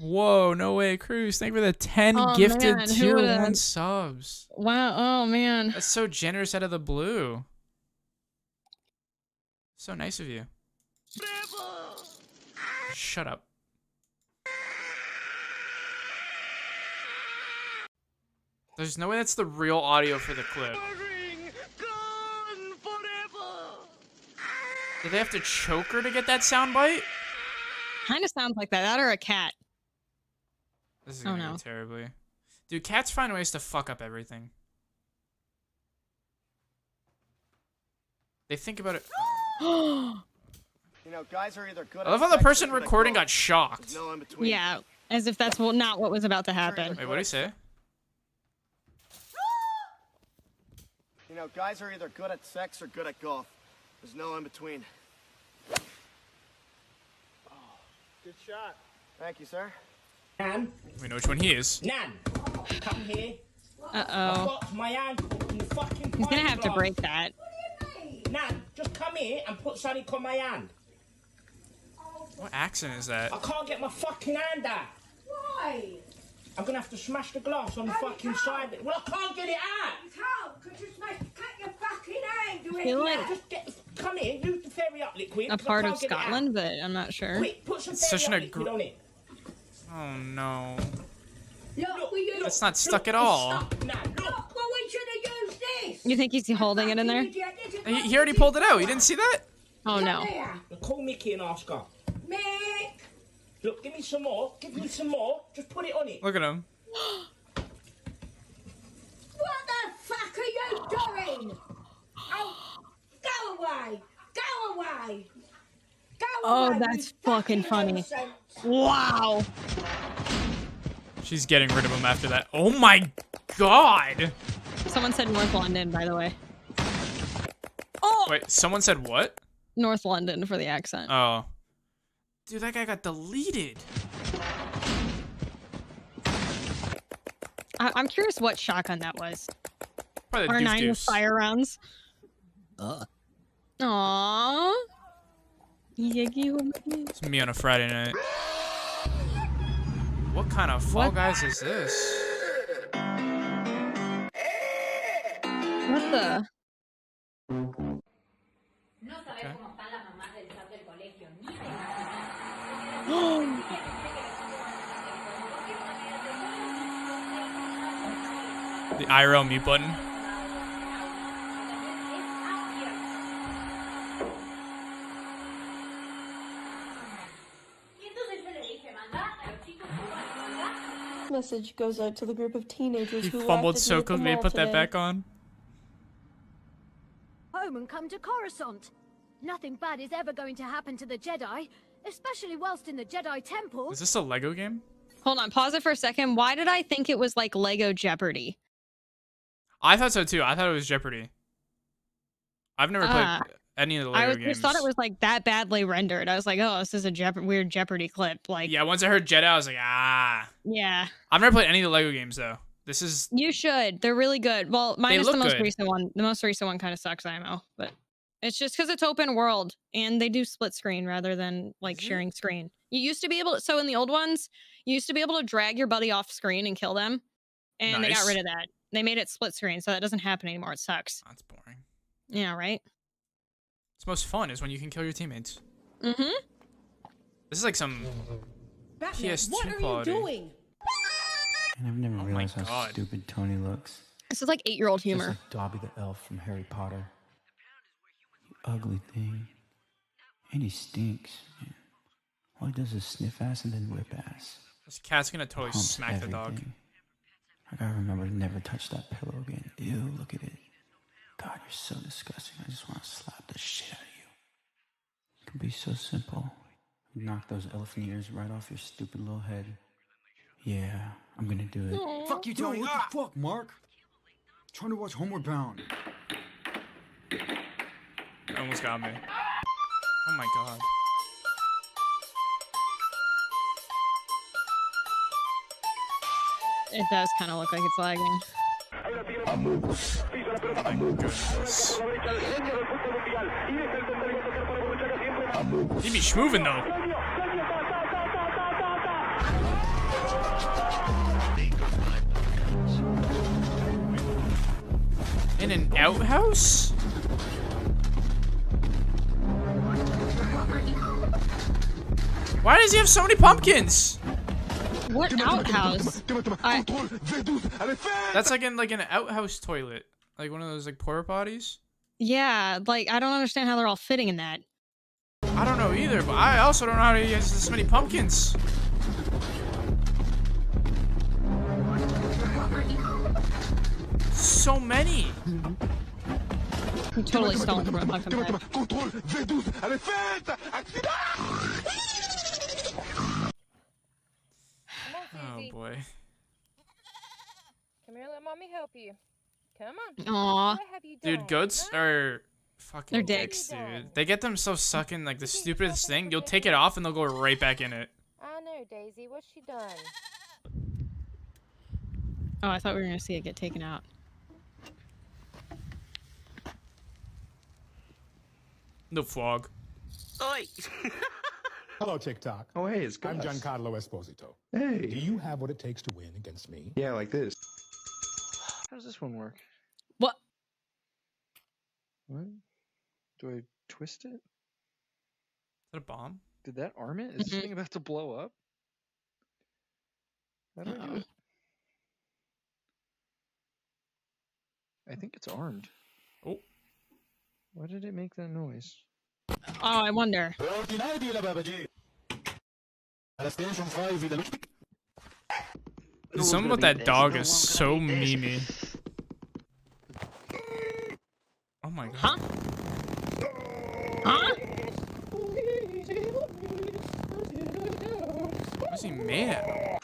[SPEAKER 1] Whoa, no way, Kruz. Thank you for the 10
[SPEAKER 2] Oh,
[SPEAKER 1] gifted
[SPEAKER 2] man,
[SPEAKER 1] tier 1 subs.
[SPEAKER 2] Wow. Oh man.
[SPEAKER 1] That's so generous out of the blue. So nice of you. Shut up. There's no way that's the real audio for the clip. Did they have to choke her to get that sound bite?
[SPEAKER 2] Kind of sounds like that. That or a cat.
[SPEAKER 1] This is
[SPEAKER 2] Oh,
[SPEAKER 1] gonna
[SPEAKER 2] no.
[SPEAKER 1] go terribly. Dude, cats find ways to fuck up everything. They think about it.
[SPEAKER 3] You know, guys are either good
[SPEAKER 1] I love how the
[SPEAKER 3] sex
[SPEAKER 1] person recording got shocked.
[SPEAKER 3] No in between.
[SPEAKER 2] yeah, as if that's well, not what was about to happen.
[SPEAKER 1] Wait, what did he say?
[SPEAKER 3] You know, guys are either good at sex or good at golf. There's no in between.
[SPEAKER 23] Good shot.
[SPEAKER 3] Thank you, sir.
[SPEAKER 12] Nan,
[SPEAKER 1] We know which one he is.
[SPEAKER 12] Nan, come here.
[SPEAKER 2] Uh oh.
[SPEAKER 12] my hand in the fucking
[SPEAKER 2] He's gonna
[SPEAKER 12] pint
[SPEAKER 2] have to break that.
[SPEAKER 12] Nan, just come here and put something on my hand.
[SPEAKER 1] What accent is that?
[SPEAKER 12] I can't get my fucking hand out.
[SPEAKER 18] Why?
[SPEAKER 12] I'm gonna have to smash the glass on the fucking side. Well, I can't get it out.
[SPEAKER 18] You can't, because you smashed cut your fucking hand, you
[SPEAKER 2] I feel like-
[SPEAKER 12] Just get, come here, use the fairy up liquid.
[SPEAKER 2] A
[SPEAKER 12] 'cause I
[SPEAKER 2] part of
[SPEAKER 12] get it out.
[SPEAKER 2] Scotland, but I'm not sure.
[SPEAKER 12] Quick, put some
[SPEAKER 1] It's
[SPEAKER 12] fairy
[SPEAKER 1] such
[SPEAKER 12] up
[SPEAKER 1] an
[SPEAKER 12] liquid on it.
[SPEAKER 1] Oh no.
[SPEAKER 18] Look, will you...
[SPEAKER 1] That's not stuck at all.
[SPEAKER 18] Look, well, we should have used this.
[SPEAKER 2] You think he's holding it in there?
[SPEAKER 18] Idiot, this is
[SPEAKER 1] He, he already pulled it out. You didn't see that?
[SPEAKER 2] Oh no.
[SPEAKER 18] there.
[SPEAKER 12] Call Mickey and ask her.
[SPEAKER 18] Mick.
[SPEAKER 12] Look, give me some more. Give me some more. Just put it on it.
[SPEAKER 1] Look at him.
[SPEAKER 18] What the fuck are you doing? Oh, go away. Go away. Go
[SPEAKER 2] Oh, that's fucking funny. Wow.
[SPEAKER 1] She's getting rid of him after that. Oh my god.
[SPEAKER 2] Someone said North London, by the way. Oh,
[SPEAKER 1] Wait, someone said what?
[SPEAKER 2] North London for the accent.
[SPEAKER 1] Oh. Dude, that guy got deleted.
[SPEAKER 2] I- I'm curious what shotgun that was.
[SPEAKER 1] Probably the
[SPEAKER 2] R9
[SPEAKER 1] deuce-deuce.
[SPEAKER 2] fire rounds. Uh. Aww.
[SPEAKER 1] It's me on a Friday night. What kind of Fall Guys is this?
[SPEAKER 2] What the?
[SPEAKER 1] The IRL mute button.
[SPEAKER 25] Message goes out to the group of teenagers
[SPEAKER 1] He
[SPEAKER 25] who
[SPEAKER 1] fumbled
[SPEAKER 25] laughed at
[SPEAKER 1] so
[SPEAKER 25] me at the
[SPEAKER 1] quickly to
[SPEAKER 25] mall
[SPEAKER 1] put that
[SPEAKER 25] today.
[SPEAKER 1] back on.
[SPEAKER 26] home and come to Coruscant. Nothing bad is ever going to happen to the Jedi, especially whilst in the Jedi Temple.
[SPEAKER 1] Is this a Lego game?
[SPEAKER 2] Hold on, pause it for a second. Why did I think it was like Lego Jeopardy?
[SPEAKER 1] I thought so too. I thought it was Jeopardy. I've never played
[SPEAKER 2] Ah.
[SPEAKER 1] Any of the Lego
[SPEAKER 2] I was,
[SPEAKER 1] games.
[SPEAKER 2] just thought it was like that badly rendered. I was like, oh, this is a weird Jeopardy clip. Like,
[SPEAKER 1] Yeah, once I heard Jedi, I was like, ah.
[SPEAKER 2] yeah,
[SPEAKER 1] I've never played any of the Lego games though. This is
[SPEAKER 2] you should. They're really good. Well, minus the most
[SPEAKER 1] good.
[SPEAKER 2] recent one. The most recent one kind of sucks, IMO, but it's just because it's open world and they do split screen rather than like sharing screen. You used to be able to, so in the old ones, you used to be able to drag your buddy off screen and kill them, and they got rid of that. They made it split screen, so that doesn't happen anymore. It sucks.
[SPEAKER 1] That's boring.
[SPEAKER 2] Yeah, right.
[SPEAKER 1] It's most fun is when you can kill your teammates.
[SPEAKER 2] Mm-hmm.
[SPEAKER 1] This is like some PS2
[SPEAKER 25] what are
[SPEAKER 1] quality.
[SPEAKER 25] you doing?
[SPEAKER 27] And I've never
[SPEAKER 1] Oh
[SPEAKER 27] realized how
[SPEAKER 1] God.
[SPEAKER 27] stupid Tony looks.
[SPEAKER 2] This is like eight-year-old humor.
[SPEAKER 27] Just
[SPEAKER 2] humor.
[SPEAKER 27] like Dobby the elf from Harry Potter. You ugly thing. And he stinks. Man. All he does is sniff ass and then whip ass.
[SPEAKER 1] This cat's gonna totally
[SPEAKER 27] Pumps
[SPEAKER 1] smack the dog.
[SPEAKER 27] I gotta remember to never touch that pillow again. Ew, look at it. God, you're so disgusting. I just want to slap the shit out of you. It can be so simple. Knock those elephant ears right off your stupid little head. Yeah, I'm gonna do it.
[SPEAKER 28] Fuck you, Tony. What the ah. fuck, Mark? trying to watch Homeward Bound.
[SPEAKER 1] almost got me. Oh my god.
[SPEAKER 2] It does kind of look like it's lagging.
[SPEAKER 1] Oh my goodness. He be schmoving though. In an outhouse? Why does he have so many pumpkins?
[SPEAKER 2] What outhouse? I,
[SPEAKER 1] That's like in like an outhouse toilet, like one of those like porta potties.
[SPEAKER 2] yeah, like I don't understand how they're all fitting in that.
[SPEAKER 1] I don't know either, but I also don't know how he has this many pumpkins. So many.
[SPEAKER 2] I'm totally stalling for a pumpkin.
[SPEAKER 1] Oh boy.
[SPEAKER 24] Come here, let mommy help you. Come on.
[SPEAKER 2] Aw.
[SPEAKER 24] What have you done?
[SPEAKER 1] Dude, goats are fucking
[SPEAKER 2] They're
[SPEAKER 1] dicks,
[SPEAKER 2] dicks.
[SPEAKER 1] dude. They get themselves stuck in like the stupidest thing. You'll take it off and they'll go right back in it.
[SPEAKER 24] I know, Daisy. What's she done?
[SPEAKER 2] Oh, I thought we were gonna see it get taken out.
[SPEAKER 1] The frog.
[SPEAKER 29] Hello, TikTok.
[SPEAKER 30] Oh, hey, it's
[SPEAKER 29] I'm
[SPEAKER 30] Gus.
[SPEAKER 29] Giancarlo Esposito.
[SPEAKER 30] Hey.
[SPEAKER 29] Do you have what it takes to win against me?
[SPEAKER 30] Yeah, like this. How does this one work?
[SPEAKER 2] What?
[SPEAKER 30] What? Do I twist it?
[SPEAKER 1] Is that a bomb?
[SPEAKER 30] Did that arm it? Is this
[SPEAKER 2] Mhm.
[SPEAKER 30] thing about to blow up? How do I do
[SPEAKER 2] Uh-oh.
[SPEAKER 30] it? I think it's armed.
[SPEAKER 1] Oh.
[SPEAKER 30] Why did it make that noise?
[SPEAKER 2] Oh, I wonder.
[SPEAKER 1] Dude, Something about that dog is so memey. Oh my god.
[SPEAKER 2] Huh? Huh?
[SPEAKER 1] What's he mad?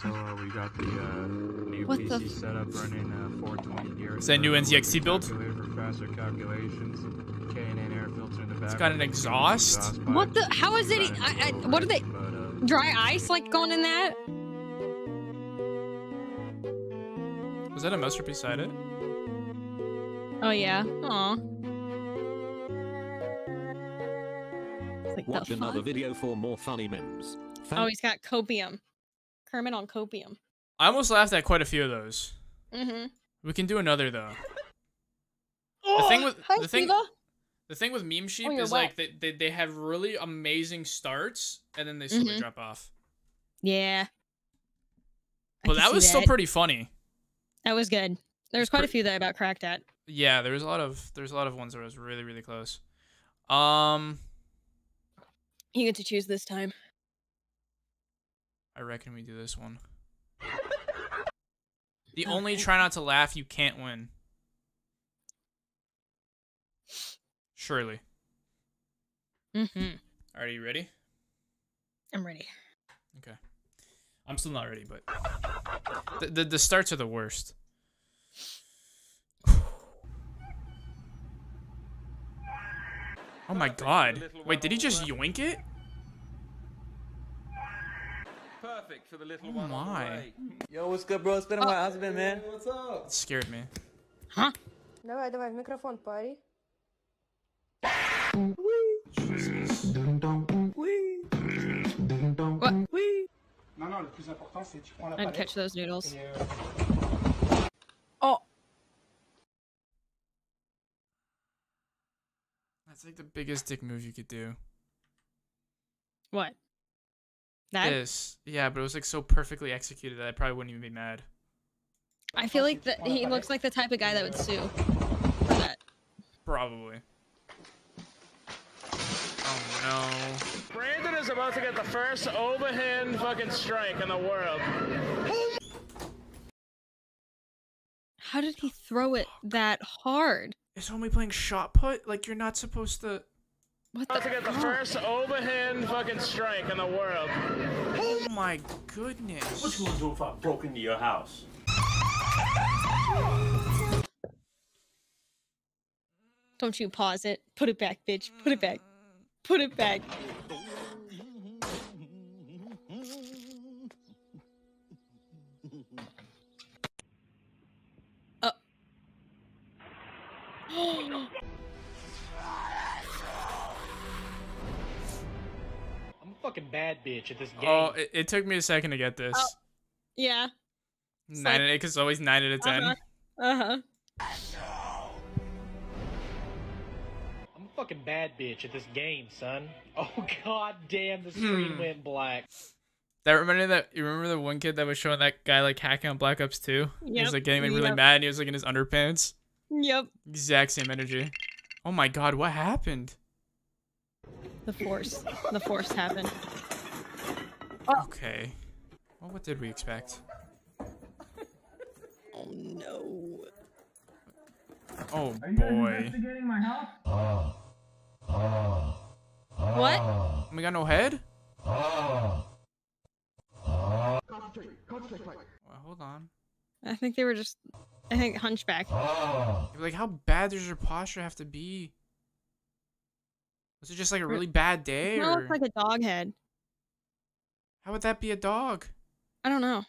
[SPEAKER 31] So uh, we got the uh, new
[SPEAKER 2] What the
[SPEAKER 31] setup running uh, 420 gears.
[SPEAKER 1] Is that new
[SPEAKER 31] for
[SPEAKER 1] NZXT build?
[SPEAKER 31] For faster calculations. K&N air filter in the back.
[SPEAKER 1] It's got an exhaust?
[SPEAKER 2] What the? How is it? I, I, what are they? Dry ice like going in that?
[SPEAKER 1] Was that a mouse right beside it?
[SPEAKER 2] Oh yeah. Aw. Like
[SPEAKER 20] Watch another
[SPEAKER 2] fuck?
[SPEAKER 20] video for more funny memes. Thank-
[SPEAKER 2] Oh, he's got copium. Kermit on copium.
[SPEAKER 1] I almost laughed at quite a few of those.
[SPEAKER 2] Mm-hmm.
[SPEAKER 1] We can do another though. The thing with
[SPEAKER 2] Hi,
[SPEAKER 1] the thing
[SPEAKER 2] Siva.
[SPEAKER 1] The thing with meme sheep
[SPEAKER 2] Oh,
[SPEAKER 1] is like they, they they have really amazing starts and then they slowly
[SPEAKER 2] Mhm.
[SPEAKER 1] drop off.
[SPEAKER 2] Yeah. I can
[SPEAKER 1] that was still pretty funny.
[SPEAKER 2] That was good. There's quite a few that I about cracked at.
[SPEAKER 1] Yeah, there was a lot of there's a lot of ones where it was really really close. Um,
[SPEAKER 2] You get to choose this time.
[SPEAKER 1] I reckon we do this one. The only try not to laugh you can't win. Surely.
[SPEAKER 2] Mm-hmm.
[SPEAKER 1] Are you ready?
[SPEAKER 2] I'm ready.
[SPEAKER 1] Okay. I'm still not ready, but the the, the starts are the worst. Oh my god. Wait, did he just yoink it?
[SPEAKER 23] Perfect for the little
[SPEAKER 1] Oh
[SPEAKER 23] one on the
[SPEAKER 1] my.
[SPEAKER 23] way.
[SPEAKER 28] Yo, what's good, bro? It's been a while. How's it been, man?
[SPEAKER 23] What's up?
[SPEAKER 1] It scared me.
[SPEAKER 24] Давай, давай, в микрофон пари.
[SPEAKER 2] What?
[SPEAKER 12] Non, non, le plus important, c'est tu prends la
[SPEAKER 2] I'd
[SPEAKER 12] palette
[SPEAKER 2] catch those noodles.
[SPEAKER 12] et, euh,
[SPEAKER 2] Oh,
[SPEAKER 1] That's like the biggest dick move you could do.
[SPEAKER 2] what? That?
[SPEAKER 1] This. Yeah, but it was like so perfectly executed that I probably wouldn't even be mad.
[SPEAKER 2] I feel like that he looks like the type of guy that would sue for that.
[SPEAKER 1] Probably. Oh no.
[SPEAKER 23] Brandon is about to get the first overhand fucking strike in the world.
[SPEAKER 2] How did he throw it that hard?
[SPEAKER 1] Is homie playing shot put? Like you're not supposed to.
[SPEAKER 2] What
[SPEAKER 23] About to get the first overhand fucking strike in the world.
[SPEAKER 1] Oh my goodness.
[SPEAKER 32] What you gonna do if I broke into your house?
[SPEAKER 2] Don't you pause it. Put it back, bitch. Put it back. Put it back.
[SPEAKER 12] I'm a fucking bad bitch at this game.
[SPEAKER 1] Oh, it, it took me a second to get this.
[SPEAKER 2] Oh, yeah.
[SPEAKER 1] nine
[SPEAKER 2] like-
[SPEAKER 1] out of eight, cause it's always nine out of 10
[SPEAKER 2] Uh-huh. Uh-huh.
[SPEAKER 12] I'm a fucking bad bitch at this game, son. Oh god damn, the screen
[SPEAKER 1] Hmm.
[SPEAKER 12] went black.
[SPEAKER 1] That remember that you remember the one kid that was showing that guy like hacking on Black Ops 2? He was like getting really
[SPEAKER 2] yep.
[SPEAKER 1] mad and he was like in his underpants.
[SPEAKER 2] Yep.
[SPEAKER 1] Exact same energy. Oh my god, what happened?
[SPEAKER 2] The force. The force happened.
[SPEAKER 1] Okay. Well, what did we expect?
[SPEAKER 2] Oh no.
[SPEAKER 1] Oh boy.
[SPEAKER 12] my house?
[SPEAKER 2] What?
[SPEAKER 1] Oh we got no head? Well, hold on.
[SPEAKER 2] I think they were just I think hunchback.
[SPEAKER 1] Like, how bad does your posture have to be? Was it just like a really bad day,
[SPEAKER 2] No,
[SPEAKER 1] or
[SPEAKER 2] it's like a dog head.
[SPEAKER 1] how would that be a dog?
[SPEAKER 2] I don't know.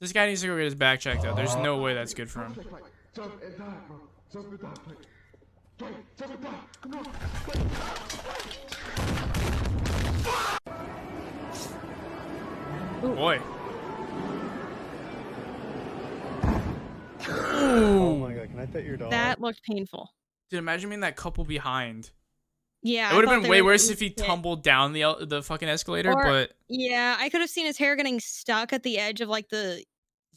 [SPEAKER 1] This guy needs to go get his back checked out. There's no way that's good for him. Boy.
[SPEAKER 33] Oh my god, can I pet your dog?
[SPEAKER 2] That looked painful.
[SPEAKER 1] Dude, imagine being that couple behind.
[SPEAKER 2] Yeah.
[SPEAKER 1] it would have been way worse if he
[SPEAKER 2] hit.
[SPEAKER 1] tumbled down the the fucking escalator,
[SPEAKER 2] Or-
[SPEAKER 1] but
[SPEAKER 2] Yeah, I could have seen his hair getting stuck at the edge of like the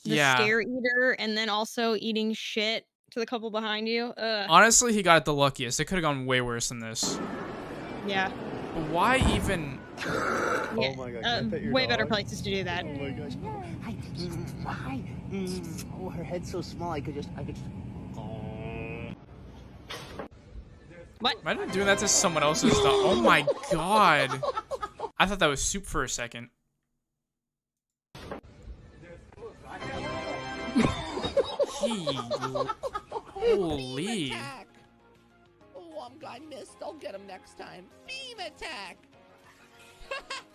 [SPEAKER 2] the
[SPEAKER 1] Yeah.
[SPEAKER 2] stair eater and then also eating shit to the couple behind you. Ugh.
[SPEAKER 1] honestly, he got the luckiest. It could have gone way worse than this.
[SPEAKER 2] yeah.
[SPEAKER 1] But why even?
[SPEAKER 33] Oh my god,
[SPEAKER 2] uh,
[SPEAKER 33] I pet your
[SPEAKER 2] way better places to do that.
[SPEAKER 33] Oh my gosh.
[SPEAKER 34] Hi. Mm, Hi. Mm, oh, her head's so small. I could just. I could. Just...
[SPEAKER 2] What?
[SPEAKER 1] Imagine doing that to someone else's dog. Oh my god. I thought that was soup for a second. He, holy.
[SPEAKER 34] Oh, I'm I missed. I'll get him next time. Beam attack.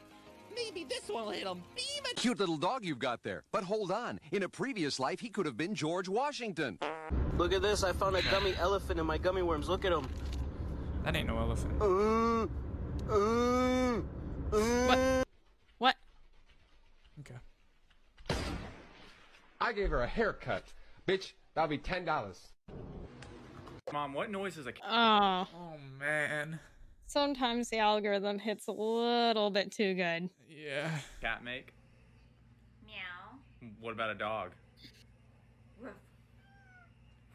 [SPEAKER 34] Maybe this one will hit him. Beam.
[SPEAKER 35] Cute little dog you've got there. But hold on. In a previous life, he could have been George Washington.
[SPEAKER 34] Look at this. I found a gummy elephant in my gummy worms. Look at him.
[SPEAKER 1] That ain't no elephant.
[SPEAKER 34] Uh, uh, uh.
[SPEAKER 2] What?
[SPEAKER 1] Okay.
[SPEAKER 36] I gave her a haircut. Bitch, that'll be ten dollars.
[SPEAKER 31] Mom, what noise is a
[SPEAKER 2] Oh.
[SPEAKER 1] Oh man.
[SPEAKER 2] Sometimes the algorithm hits a little bit too good.
[SPEAKER 1] Yeah.
[SPEAKER 31] cat make?
[SPEAKER 26] Meow.
[SPEAKER 31] What about a dog?
[SPEAKER 26] Woof.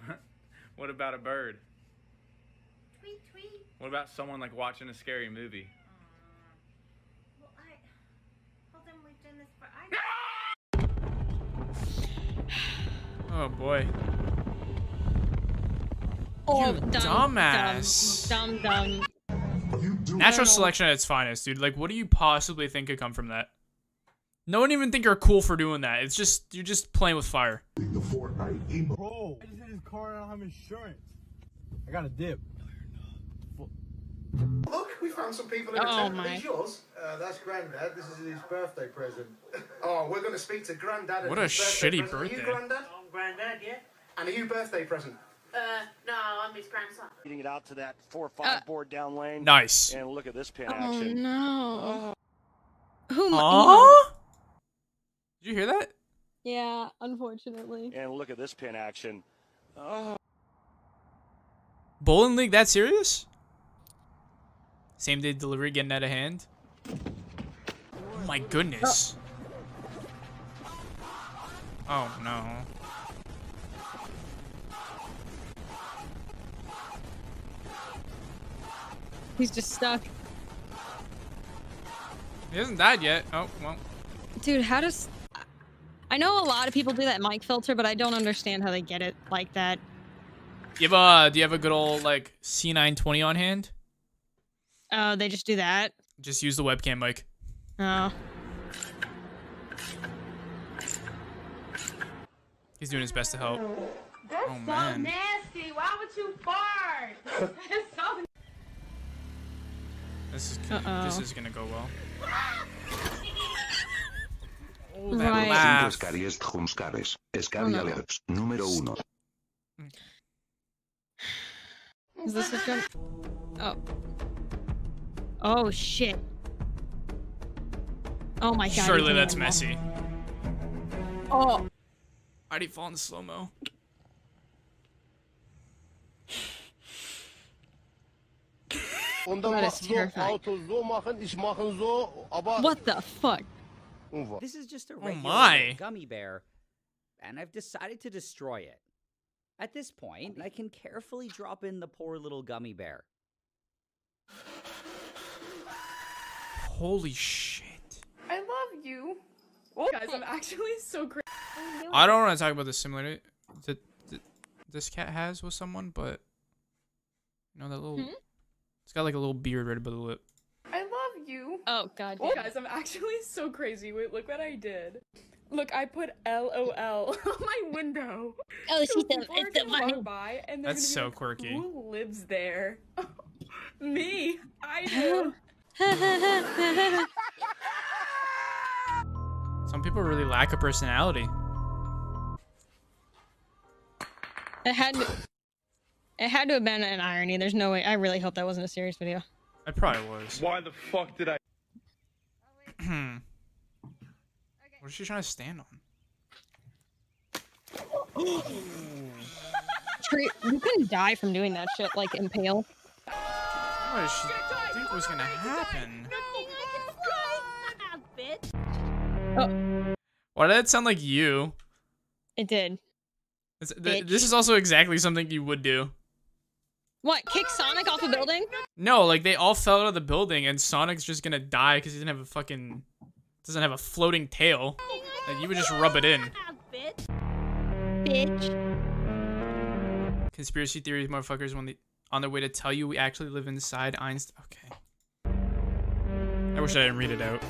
[SPEAKER 31] What about a bird?
[SPEAKER 26] Tweet, tweet.
[SPEAKER 31] What about someone like watching a scary movie? Mm.
[SPEAKER 26] Well, I. Hold on, we've done this for. I.
[SPEAKER 1] Oh boy.
[SPEAKER 2] Oh,
[SPEAKER 1] You
[SPEAKER 2] dumb,
[SPEAKER 1] dumbass.
[SPEAKER 2] Dumb, dumb. dumb.
[SPEAKER 1] Natural selection at its finest, dude. Like, what do you possibly think could come from that? No one even think you're cool for doing that. It's just you're just playing with fire.
[SPEAKER 32] The Fortnite, Bro, I just hit his car and I don't have insurance. I got a dip.
[SPEAKER 3] Look, we found some people in the
[SPEAKER 2] Oh
[SPEAKER 3] tent.
[SPEAKER 2] My.
[SPEAKER 3] these yours?
[SPEAKER 32] Uh, that's Granddad. This is his birthday present.
[SPEAKER 3] Oh, we're going to speak to Grandad.
[SPEAKER 1] What a
[SPEAKER 3] his birthday
[SPEAKER 1] shitty
[SPEAKER 3] present. Are you
[SPEAKER 1] birthday.
[SPEAKER 3] Grandad?
[SPEAKER 18] I'm Granddad, yeah?
[SPEAKER 3] And are you birthday present?
[SPEAKER 18] Uh, no, I'm his grandson.
[SPEAKER 37] Getting it out to that four or five board down lane.
[SPEAKER 1] Nice.
[SPEAKER 37] And look at this pin
[SPEAKER 2] Oh
[SPEAKER 37] action.
[SPEAKER 2] no. Who? am-
[SPEAKER 1] Did you hear that?
[SPEAKER 2] Yeah, unfortunately.
[SPEAKER 37] And look at this pin action. Oh.
[SPEAKER 1] Bowling league that serious? Same day delivery getting out of hand. Oh my goodness. Oh no.
[SPEAKER 2] He's just stuck.
[SPEAKER 1] He hasn't died yet. Oh well.
[SPEAKER 2] Dude, how does... I know a lot of people do that mic filter, but I don't understand how they get it like that.
[SPEAKER 1] You have a do you have a good old like C920 on hand?
[SPEAKER 2] Oh, they just do that?
[SPEAKER 1] Just use the webcam mic.
[SPEAKER 2] Oh.
[SPEAKER 1] He's doing his best to help.
[SPEAKER 18] That's
[SPEAKER 1] Oh,
[SPEAKER 18] so
[SPEAKER 1] man.
[SPEAKER 18] nasty.
[SPEAKER 38] nasty. Why would you fart? It's so
[SPEAKER 1] This is
[SPEAKER 2] Uh-oh.
[SPEAKER 1] this is gonna go well. Oh,
[SPEAKER 2] Right.
[SPEAKER 1] that
[SPEAKER 39] Cinco
[SPEAKER 1] laugh.
[SPEAKER 39] Scaries
[SPEAKER 2] Oh, no.
[SPEAKER 39] Número uno.
[SPEAKER 2] Is this what's going? Oh. Oh shit. Oh my god.
[SPEAKER 1] Surely that's messy.
[SPEAKER 2] Oh.
[SPEAKER 1] Why'd he fall in slow mo?
[SPEAKER 3] Und dann
[SPEAKER 2] That is terrifying.
[SPEAKER 3] Auto so machen, ich machen so, aber...
[SPEAKER 2] What the fuck?
[SPEAKER 40] This is just a
[SPEAKER 1] Oh
[SPEAKER 40] regular
[SPEAKER 1] my.
[SPEAKER 40] gummy bear, and I've decided to destroy it. At this point, I can carefully drop in the poor little gummy bear.
[SPEAKER 1] Holy shit.
[SPEAKER 41] I love you. Guys, I'm actually so great.
[SPEAKER 1] I don't want to talk about the similarity that, that this cat has with someone, but you know that little.
[SPEAKER 41] Hmm?
[SPEAKER 1] It's got like a little beard right above the lip.
[SPEAKER 41] I love you.
[SPEAKER 2] Oh god.
[SPEAKER 41] Oh, guys, I'm actually so crazy. Wait, look what I did. Look, I put LOL on my window.
[SPEAKER 2] Oh,
[SPEAKER 41] so
[SPEAKER 2] she's the- it's the one-
[SPEAKER 41] by and they're
[SPEAKER 1] That's so
[SPEAKER 41] like,
[SPEAKER 1] quirky.
[SPEAKER 41] Who lives there? Me. I do.
[SPEAKER 1] Some people really lack a personality.
[SPEAKER 2] It had to, it had to have been an irony. There's no way. I really hope that wasn't a serious video.
[SPEAKER 1] It probably was.
[SPEAKER 32] Why the fuck did I?
[SPEAKER 1] Hmm. what is she trying to stand on?
[SPEAKER 2] Tree, you couldn't die from doing that shit. Like impale.
[SPEAKER 1] What did she think was gonna happen? Why did that sound like you?
[SPEAKER 2] It did.
[SPEAKER 1] It's- th- this is also exactly something you would do.
[SPEAKER 2] What? Kick oh, Sonic off a building?
[SPEAKER 1] No, like they all fell out of the building, and Sonic's just gonna die because he doesn't have a fucking doesn't have a floating tail. And you would just rub it in.
[SPEAKER 2] Bitch.
[SPEAKER 1] Conspiracy theories, motherfuckers, when they on their way to tell you we actually live inside Einstein. Okay. I wish I didn't read it out.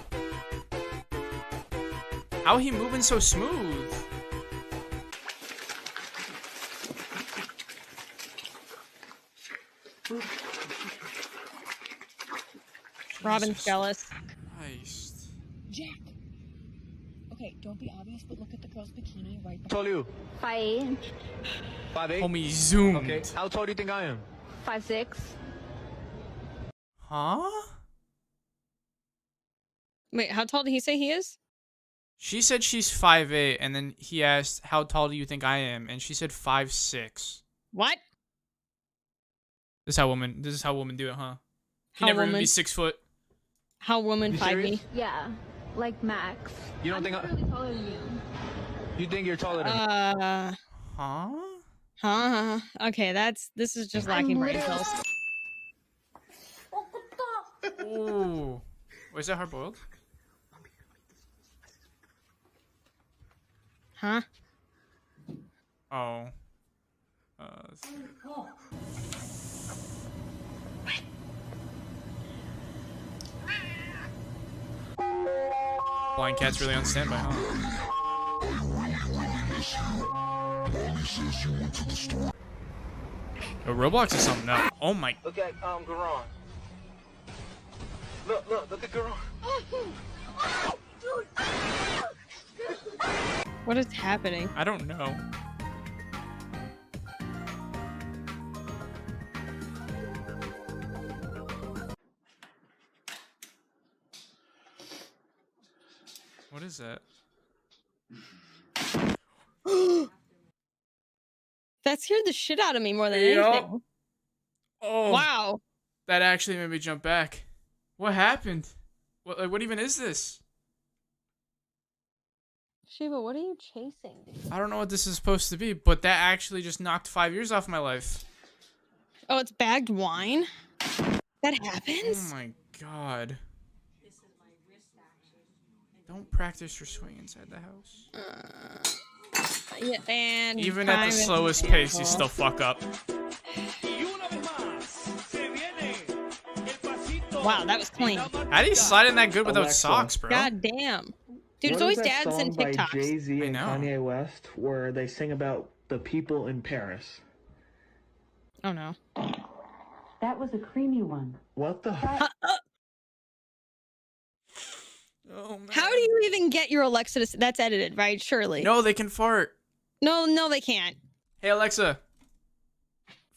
[SPEAKER 1] How he moving so smooth?
[SPEAKER 2] Robin's jealous.
[SPEAKER 1] Christ.
[SPEAKER 42] Jack. Okay, don't be obvious, but look at the girl's bikini right
[SPEAKER 32] Told you.
[SPEAKER 42] Five.
[SPEAKER 32] Five eight.
[SPEAKER 1] Homie zoomed.
[SPEAKER 32] Okay. How tall do you think I am?
[SPEAKER 42] Five six.
[SPEAKER 1] Huh?
[SPEAKER 2] Wait, how tall did he say he is?
[SPEAKER 1] She said she's 5'8", and then he asked, how tall do you think I am? And she said 5'6".
[SPEAKER 2] What?
[SPEAKER 1] This is how women. This is how women do it, huh? He
[SPEAKER 2] How
[SPEAKER 1] never even
[SPEAKER 2] woman?
[SPEAKER 1] be six foot.
[SPEAKER 2] How woman
[SPEAKER 32] You
[SPEAKER 2] five
[SPEAKER 32] serious?
[SPEAKER 2] me?
[SPEAKER 42] Yeah, like Max.
[SPEAKER 32] You don't think I'm
[SPEAKER 42] Really taller than you.
[SPEAKER 32] You think you're taller than me?
[SPEAKER 2] Uh.
[SPEAKER 1] Huh?
[SPEAKER 2] Huh? Okay, that's this is just lacking brain cells.
[SPEAKER 1] Ooh. Wait, is that hard boiled?
[SPEAKER 2] Huh?
[SPEAKER 1] Oh. Uh, Blind cat's really on standby, huh? Yo, Roblox is something else. Oh my.
[SPEAKER 32] Look at um Garon. Look, look, look at Garon.
[SPEAKER 2] What is happening?
[SPEAKER 1] I don't know. What is that?
[SPEAKER 2] That scared the shit out of me more than
[SPEAKER 1] Yup.
[SPEAKER 2] anything.
[SPEAKER 1] Oh.
[SPEAKER 2] Wow.
[SPEAKER 1] That actually made me jump back. What happened? What, like, what even is this?
[SPEAKER 2] Shiva, what are you chasing?
[SPEAKER 1] I don't know what this is supposed to be, but that actually just knocked five years off my life.
[SPEAKER 2] Oh, it's bagged wine? That happens?
[SPEAKER 1] Oh my god. Don't practice your swing inside the house.
[SPEAKER 2] Uh, yeah, and
[SPEAKER 1] Even at the slowest pace, you still fuck up.
[SPEAKER 2] Wow, that was clean.
[SPEAKER 1] How do you slide in that good without
[SPEAKER 43] Alexa.
[SPEAKER 1] socks, bro?
[SPEAKER 2] God damn. Dude, it's
[SPEAKER 43] What
[SPEAKER 2] always
[SPEAKER 43] is that
[SPEAKER 2] dads and
[SPEAKER 43] song by
[SPEAKER 2] TikToks.
[SPEAKER 43] Jay Z and. Kanye West where they sing about the people in Paris.
[SPEAKER 2] Oh no.
[SPEAKER 44] That was a creamy one.
[SPEAKER 32] What the?
[SPEAKER 1] Uh, uh, Oh,
[SPEAKER 2] How do you even get your Alexa to? That's edited, right? Surely.
[SPEAKER 1] No, they can fart.
[SPEAKER 2] No, no, they can't.
[SPEAKER 1] Hey Alexa,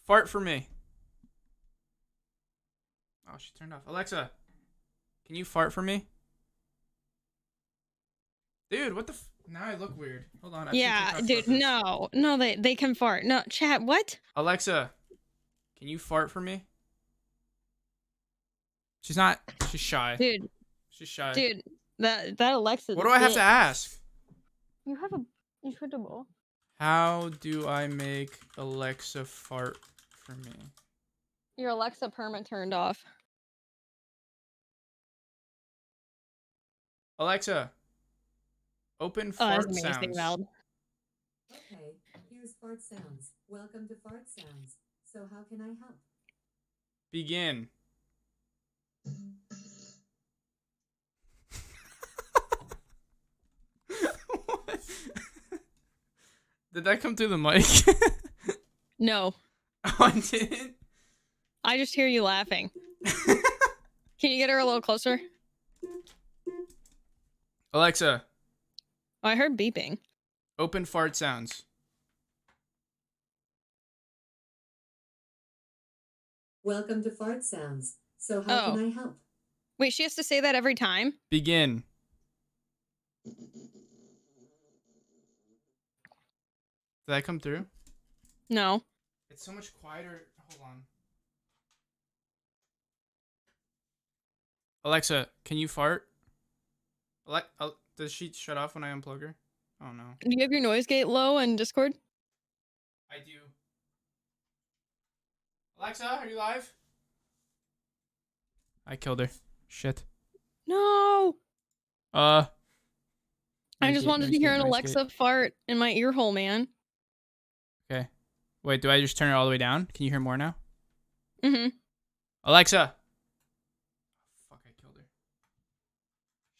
[SPEAKER 1] fart for me. Oh, she turned off. Alexa, can you fart for me? Dude, what the? F- now I look weird. Hold on. I
[SPEAKER 2] yeah, dude. No, no, they they can fart. No, chat. What?
[SPEAKER 1] Alexa, can you fart for me? She's not. She's shy.
[SPEAKER 2] Dude,
[SPEAKER 1] She's shy.
[SPEAKER 2] dude. That that Alexa.
[SPEAKER 1] What do I have to ask?
[SPEAKER 2] You have a incredible.
[SPEAKER 1] How do I make Alexa fart for me?
[SPEAKER 2] Your Alexa perma turned off.
[SPEAKER 1] Alexa, open
[SPEAKER 2] Oh, that's
[SPEAKER 1] fart
[SPEAKER 2] amazing,
[SPEAKER 1] sounds.
[SPEAKER 2] Val.
[SPEAKER 45] Okay, here's Fart Sounds. Welcome to Fart Sounds. So how can I help?
[SPEAKER 1] Begin. Did that come through the mic?
[SPEAKER 2] No,
[SPEAKER 1] oh, it didn't.
[SPEAKER 2] I just hear you laughing. Can you get her a little closer?
[SPEAKER 1] Alexa,
[SPEAKER 2] Oh, I heard beeping.
[SPEAKER 1] open fart sounds.
[SPEAKER 45] Welcome to Fart Sounds. So how
[SPEAKER 2] Oh.
[SPEAKER 45] can I help?
[SPEAKER 2] Wait, she has to say that every time.
[SPEAKER 1] Begin. That come through?
[SPEAKER 2] No.
[SPEAKER 1] It's so much quieter. Hold on. Alexa, can you fart? Ale- Al- does she shut off when I unplug her? Oh no.
[SPEAKER 2] Do you have your noise gate low in Discord?
[SPEAKER 1] I do. Alexa, are you live? I killed her. Shit.
[SPEAKER 2] No.
[SPEAKER 1] Uh.
[SPEAKER 2] I just wanted to hear an Alexa
[SPEAKER 1] gate.
[SPEAKER 2] fart in my ear hole, man.
[SPEAKER 1] Wait, do I just turn it all the way down? Can you hear more now?
[SPEAKER 2] Mm-hmm.
[SPEAKER 1] Alexa. Fuck, I killed her.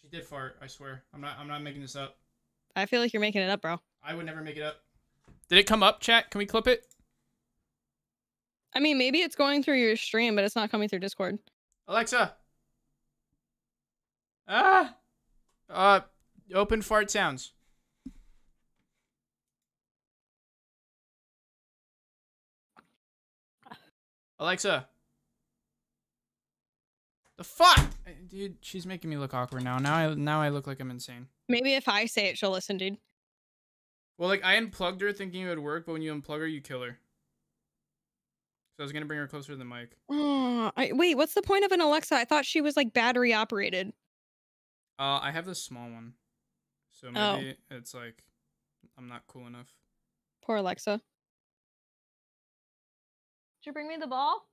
[SPEAKER 1] She did fart, I swear. I'm not I'm not making this up.
[SPEAKER 2] I feel like you're making it up, bro.
[SPEAKER 1] I would never make it up. Did it come up, chat? Can we clip it?
[SPEAKER 2] I mean, maybe it's going through your stream, but it's not coming through Discord.
[SPEAKER 1] Alexa. Ah. Uh open fart sounds. Alexa. The fuck? Dude, she's making me look awkward now. Now I now I look like I'm insane.
[SPEAKER 2] Maybe if I say it, she'll listen, dude.
[SPEAKER 1] Well, like I unplugged her thinking it would work, but when you unplug her, you kill her. So I was gonna bring her closer to the mic.
[SPEAKER 2] Oh, I, wait, what's the point of an Alexa? I thought she was like battery operated.
[SPEAKER 1] Uh, I have the small one, so
[SPEAKER 2] Oh.
[SPEAKER 1] maybe it's like I'm not cool enough.
[SPEAKER 2] Poor Alexa. Did you bring me the ball?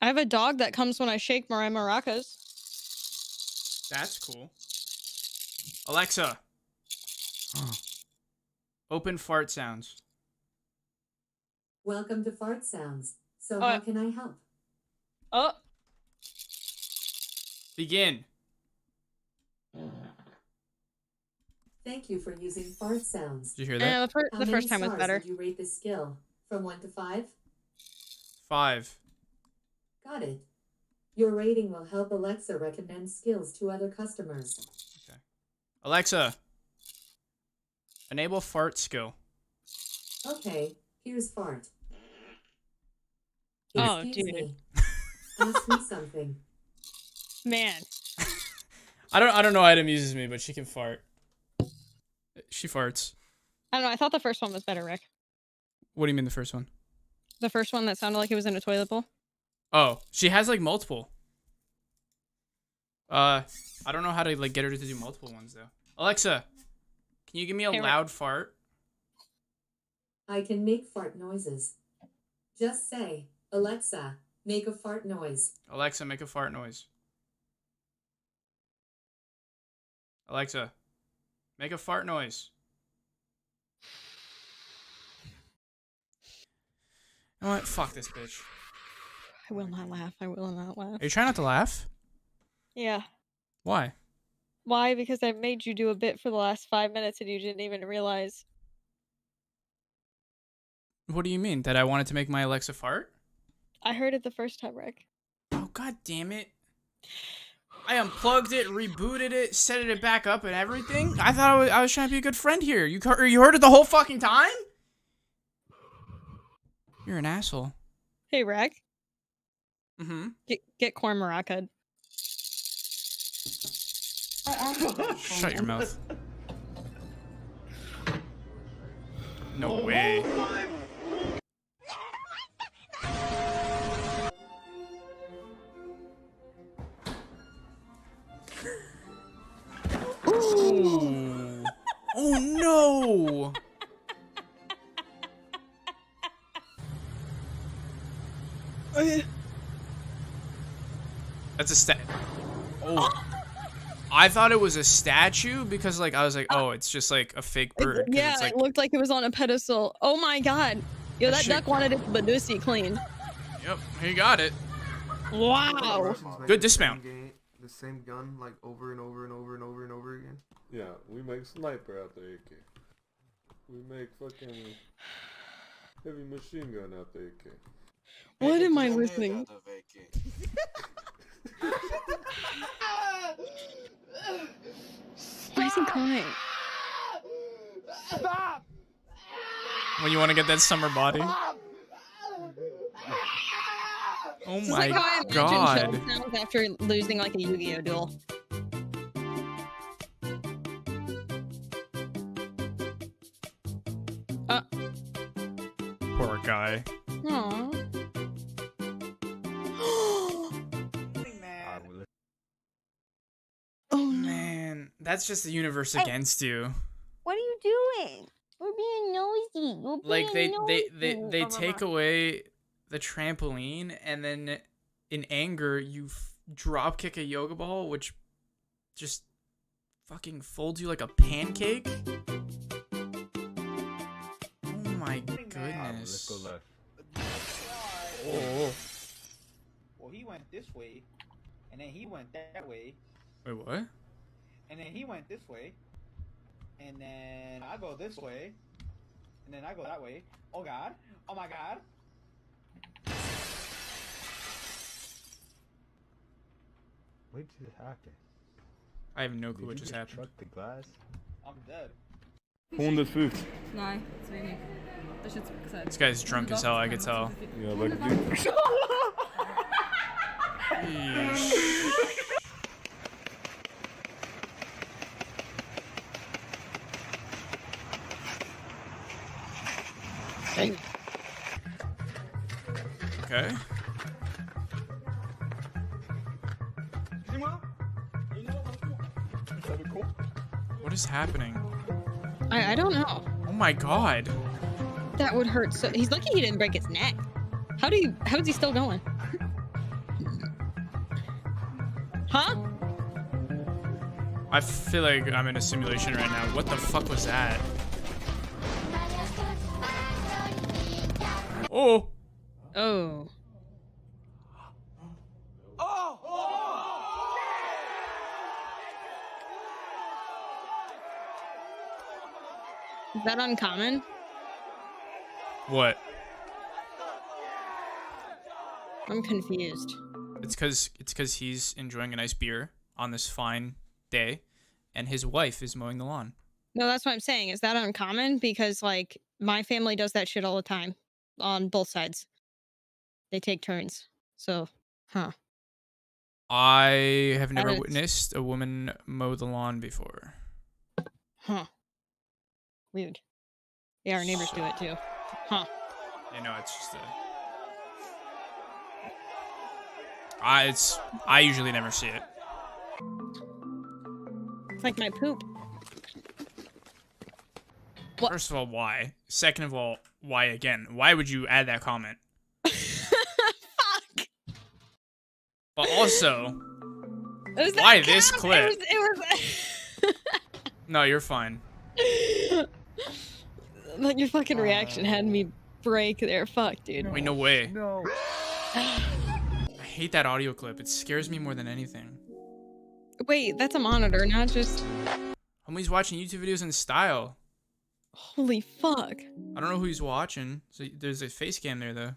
[SPEAKER 2] I have a dog that comes when I shake my maracas.
[SPEAKER 1] That's cool. Alexa. Open fart sounds.
[SPEAKER 45] Welcome to Fart Sounds. So
[SPEAKER 2] Oh,
[SPEAKER 45] how can I help?
[SPEAKER 2] Oh,
[SPEAKER 1] Begin.
[SPEAKER 45] Thank you for using Fart Sounds.
[SPEAKER 1] Did you hear
[SPEAKER 2] Yeah,
[SPEAKER 1] that?
[SPEAKER 2] the, fir-
[SPEAKER 45] How
[SPEAKER 2] the first time was
[SPEAKER 45] stars
[SPEAKER 2] better.
[SPEAKER 45] Would you rate this skill from one to five?
[SPEAKER 1] Five.
[SPEAKER 45] Got it. Your rating will help Alexa recommend skills to other customers. Okay.
[SPEAKER 1] Alexa. Enable fart skill.
[SPEAKER 45] Okay, here's Fart.
[SPEAKER 2] Oh,
[SPEAKER 45] Excuse
[SPEAKER 2] dude.
[SPEAKER 45] me. Ask me something.
[SPEAKER 2] Man.
[SPEAKER 1] I don't I don't know how it amuses me, but she can fart. She farts.
[SPEAKER 2] I don't know. I thought the first one was better, Rick.
[SPEAKER 1] What do you mean the first one?
[SPEAKER 2] The first one that sounded like it was in a toilet bowl.
[SPEAKER 1] Oh, she has like multiple. Uh, I don't know how to like get her to do multiple ones though. Alexa, can you give me a
[SPEAKER 2] Hey, Rick.
[SPEAKER 1] loud fart?
[SPEAKER 45] I can make fart noises. Just say, Alexa, make a fart noise.
[SPEAKER 1] Alexa, make a fart noise. Alexa, make a fart noise. You know what? Fuck this bitch.
[SPEAKER 2] I will not laugh. I will not laugh.
[SPEAKER 1] Are you trying not to laugh?
[SPEAKER 2] Yeah.
[SPEAKER 1] Why?
[SPEAKER 2] Why? Because I made you do a bit for the last five minutes and you didn't even realize.
[SPEAKER 1] What do you mean? That I wanted to make my Alexa fart?
[SPEAKER 2] I heard it the first time, Rick.
[SPEAKER 1] Oh god damn it. I unplugged it, rebooted it, set it back up and everything. I thought I was, I was trying to be a good friend here. You you heard it the whole fucking time? You're an asshole.
[SPEAKER 2] Hey, Rick.
[SPEAKER 1] Mm-hmm.
[SPEAKER 2] Get get corn maraca.
[SPEAKER 1] Shut your mouth. No way. Ooh. Oh no! That's a stat. Oh. I thought it was a statue because, like, I was like, oh, it's just like a fake bird. 'cause
[SPEAKER 2] Yeah,
[SPEAKER 1] it's like,
[SPEAKER 2] it looked like it was on a pedestal. Oh my god. Yo,
[SPEAKER 1] That
[SPEAKER 2] that duck wanted its Badusi clean.
[SPEAKER 1] yep, he got it.
[SPEAKER 2] Wow.
[SPEAKER 1] Good dismount.
[SPEAKER 31] The same gun like over and over and over and over and over again. Yeah, we make sniper out the AK. We make fucking heavy machine gun out the AK.
[SPEAKER 2] What am I listening? Why is he crying?
[SPEAKER 18] Stop!
[SPEAKER 1] When you want to get that summer body. Oh
[SPEAKER 2] This is
[SPEAKER 1] my
[SPEAKER 2] like how I
[SPEAKER 1] god.
[SPEAKER 2] Sounds after losing like a Yu-Gi-Oh duel. Uh,
[SPEAKER 1] Poor guy.
[SPEAKER 2] Aww.
[SPEAKER 1] That's just the universe against you.
[SPEAKER 46] What are you doing? We're being nosy. We're
[SPEAKER 1] Like they
[SPEAKER 46] being
[SPEAKER 1] they they
[SPEAKER 46] nosy.
[SPEAKER 1] they
[SPEAKER 46] Blah, blah,
[SPEAKER 1] take away the trampoline and then in anger you f- drop kick a yoga ball which just fucking folds you like a pancake. Oh my goodness. Oh.
[SPEAKER 47] Well, he went this way, and then he went that way,
[SPEAKER 1] Wait, what?
[SPEAKER 47] And then he went this way, and then I go this way, and then I go that way. Oh God! Oh my God!
[SPEAKER 43] What just happened?
[SPEAKER 1] I have no clue
[SPEAKER 43] Did
[SPEAKER 1] what
[SPEAKER 43] you
[SPEAKER 1] just happened.
[SPEAKER 43] struck the glass?
[SPEAKER 47] I'm dead.
[SPEAKER 33] 150.
[SPEAKER 41] Nej, Svenny. Det känns så här-
[SPEAKER 1] This guy's drunk as hell, I could tell.
[SPEAKER 33] Yeah, like a dude.
[SPEAKER 1] Okay. What is happening?
[SPEAKER 2] I I don't know.
[SPEAKER 1] Oh my god.
[SPEAKER 2] That would hurt so. He's lucky he didn't break his neck. How do you? How is he still going? Huh?
[SPEAKER 1] I feel like I'm in a simulation right now. What the fuck was that? Oh.
[SPEAKER 2] Oh. Is that uncommon?
[SPEAKER 1] What?
[SPEAKER 2] I'm confused.
[SPEAKER 1] It's cuz it's cuz he's enjoying a nice beer on this fine day and his wife is mowing the lawn.
[SPEAKER 2] No, that's what I'm saying. Is that uncommon? Because like my family does that shit all the time on both sides. They take turns. So, huh.
[SPEAKER 1] I have never
[SPEAKER 2] is-
[SPEAKER 1] witnessed a woman mow the lawn before.
[SPEAKER 2] Huh. Weird. Yeah, our neighbors do it too. Huh.
[SPEAKER 1] You know, it's just a I it's I usually never see it.
[SPEAKER 2] It's like my poop.
[SPEAKER 1] First of all, why? Second of all, why again? Why would you add that comment?
[SPEAKER 2] Fuck.
[SPEAKER 1] But also,
[SPEAKER 2] was
[SPEAKER 1] Why this clip?
[SPEAKER 2] It was, it
[SPEAKER 1] no, you're fine.
[SPEAKER 2] was like your fucking reaction had me break there. Fuck, dude.
[SPEAKER 1] Wait, no way.
[SPEAKER 43] No.
[SPEAKER 1] I hate that audio clip. It scares me more than anything.
[SPEAKER 2] Wait, that's a monitor, not just.
[SPEAKER 1] Homie's watching YouTube videos in style.
[SPEAKER 2] Holy fuck.
[SPEAKER 1] I don't know who he's watching. So there's a face cam there though.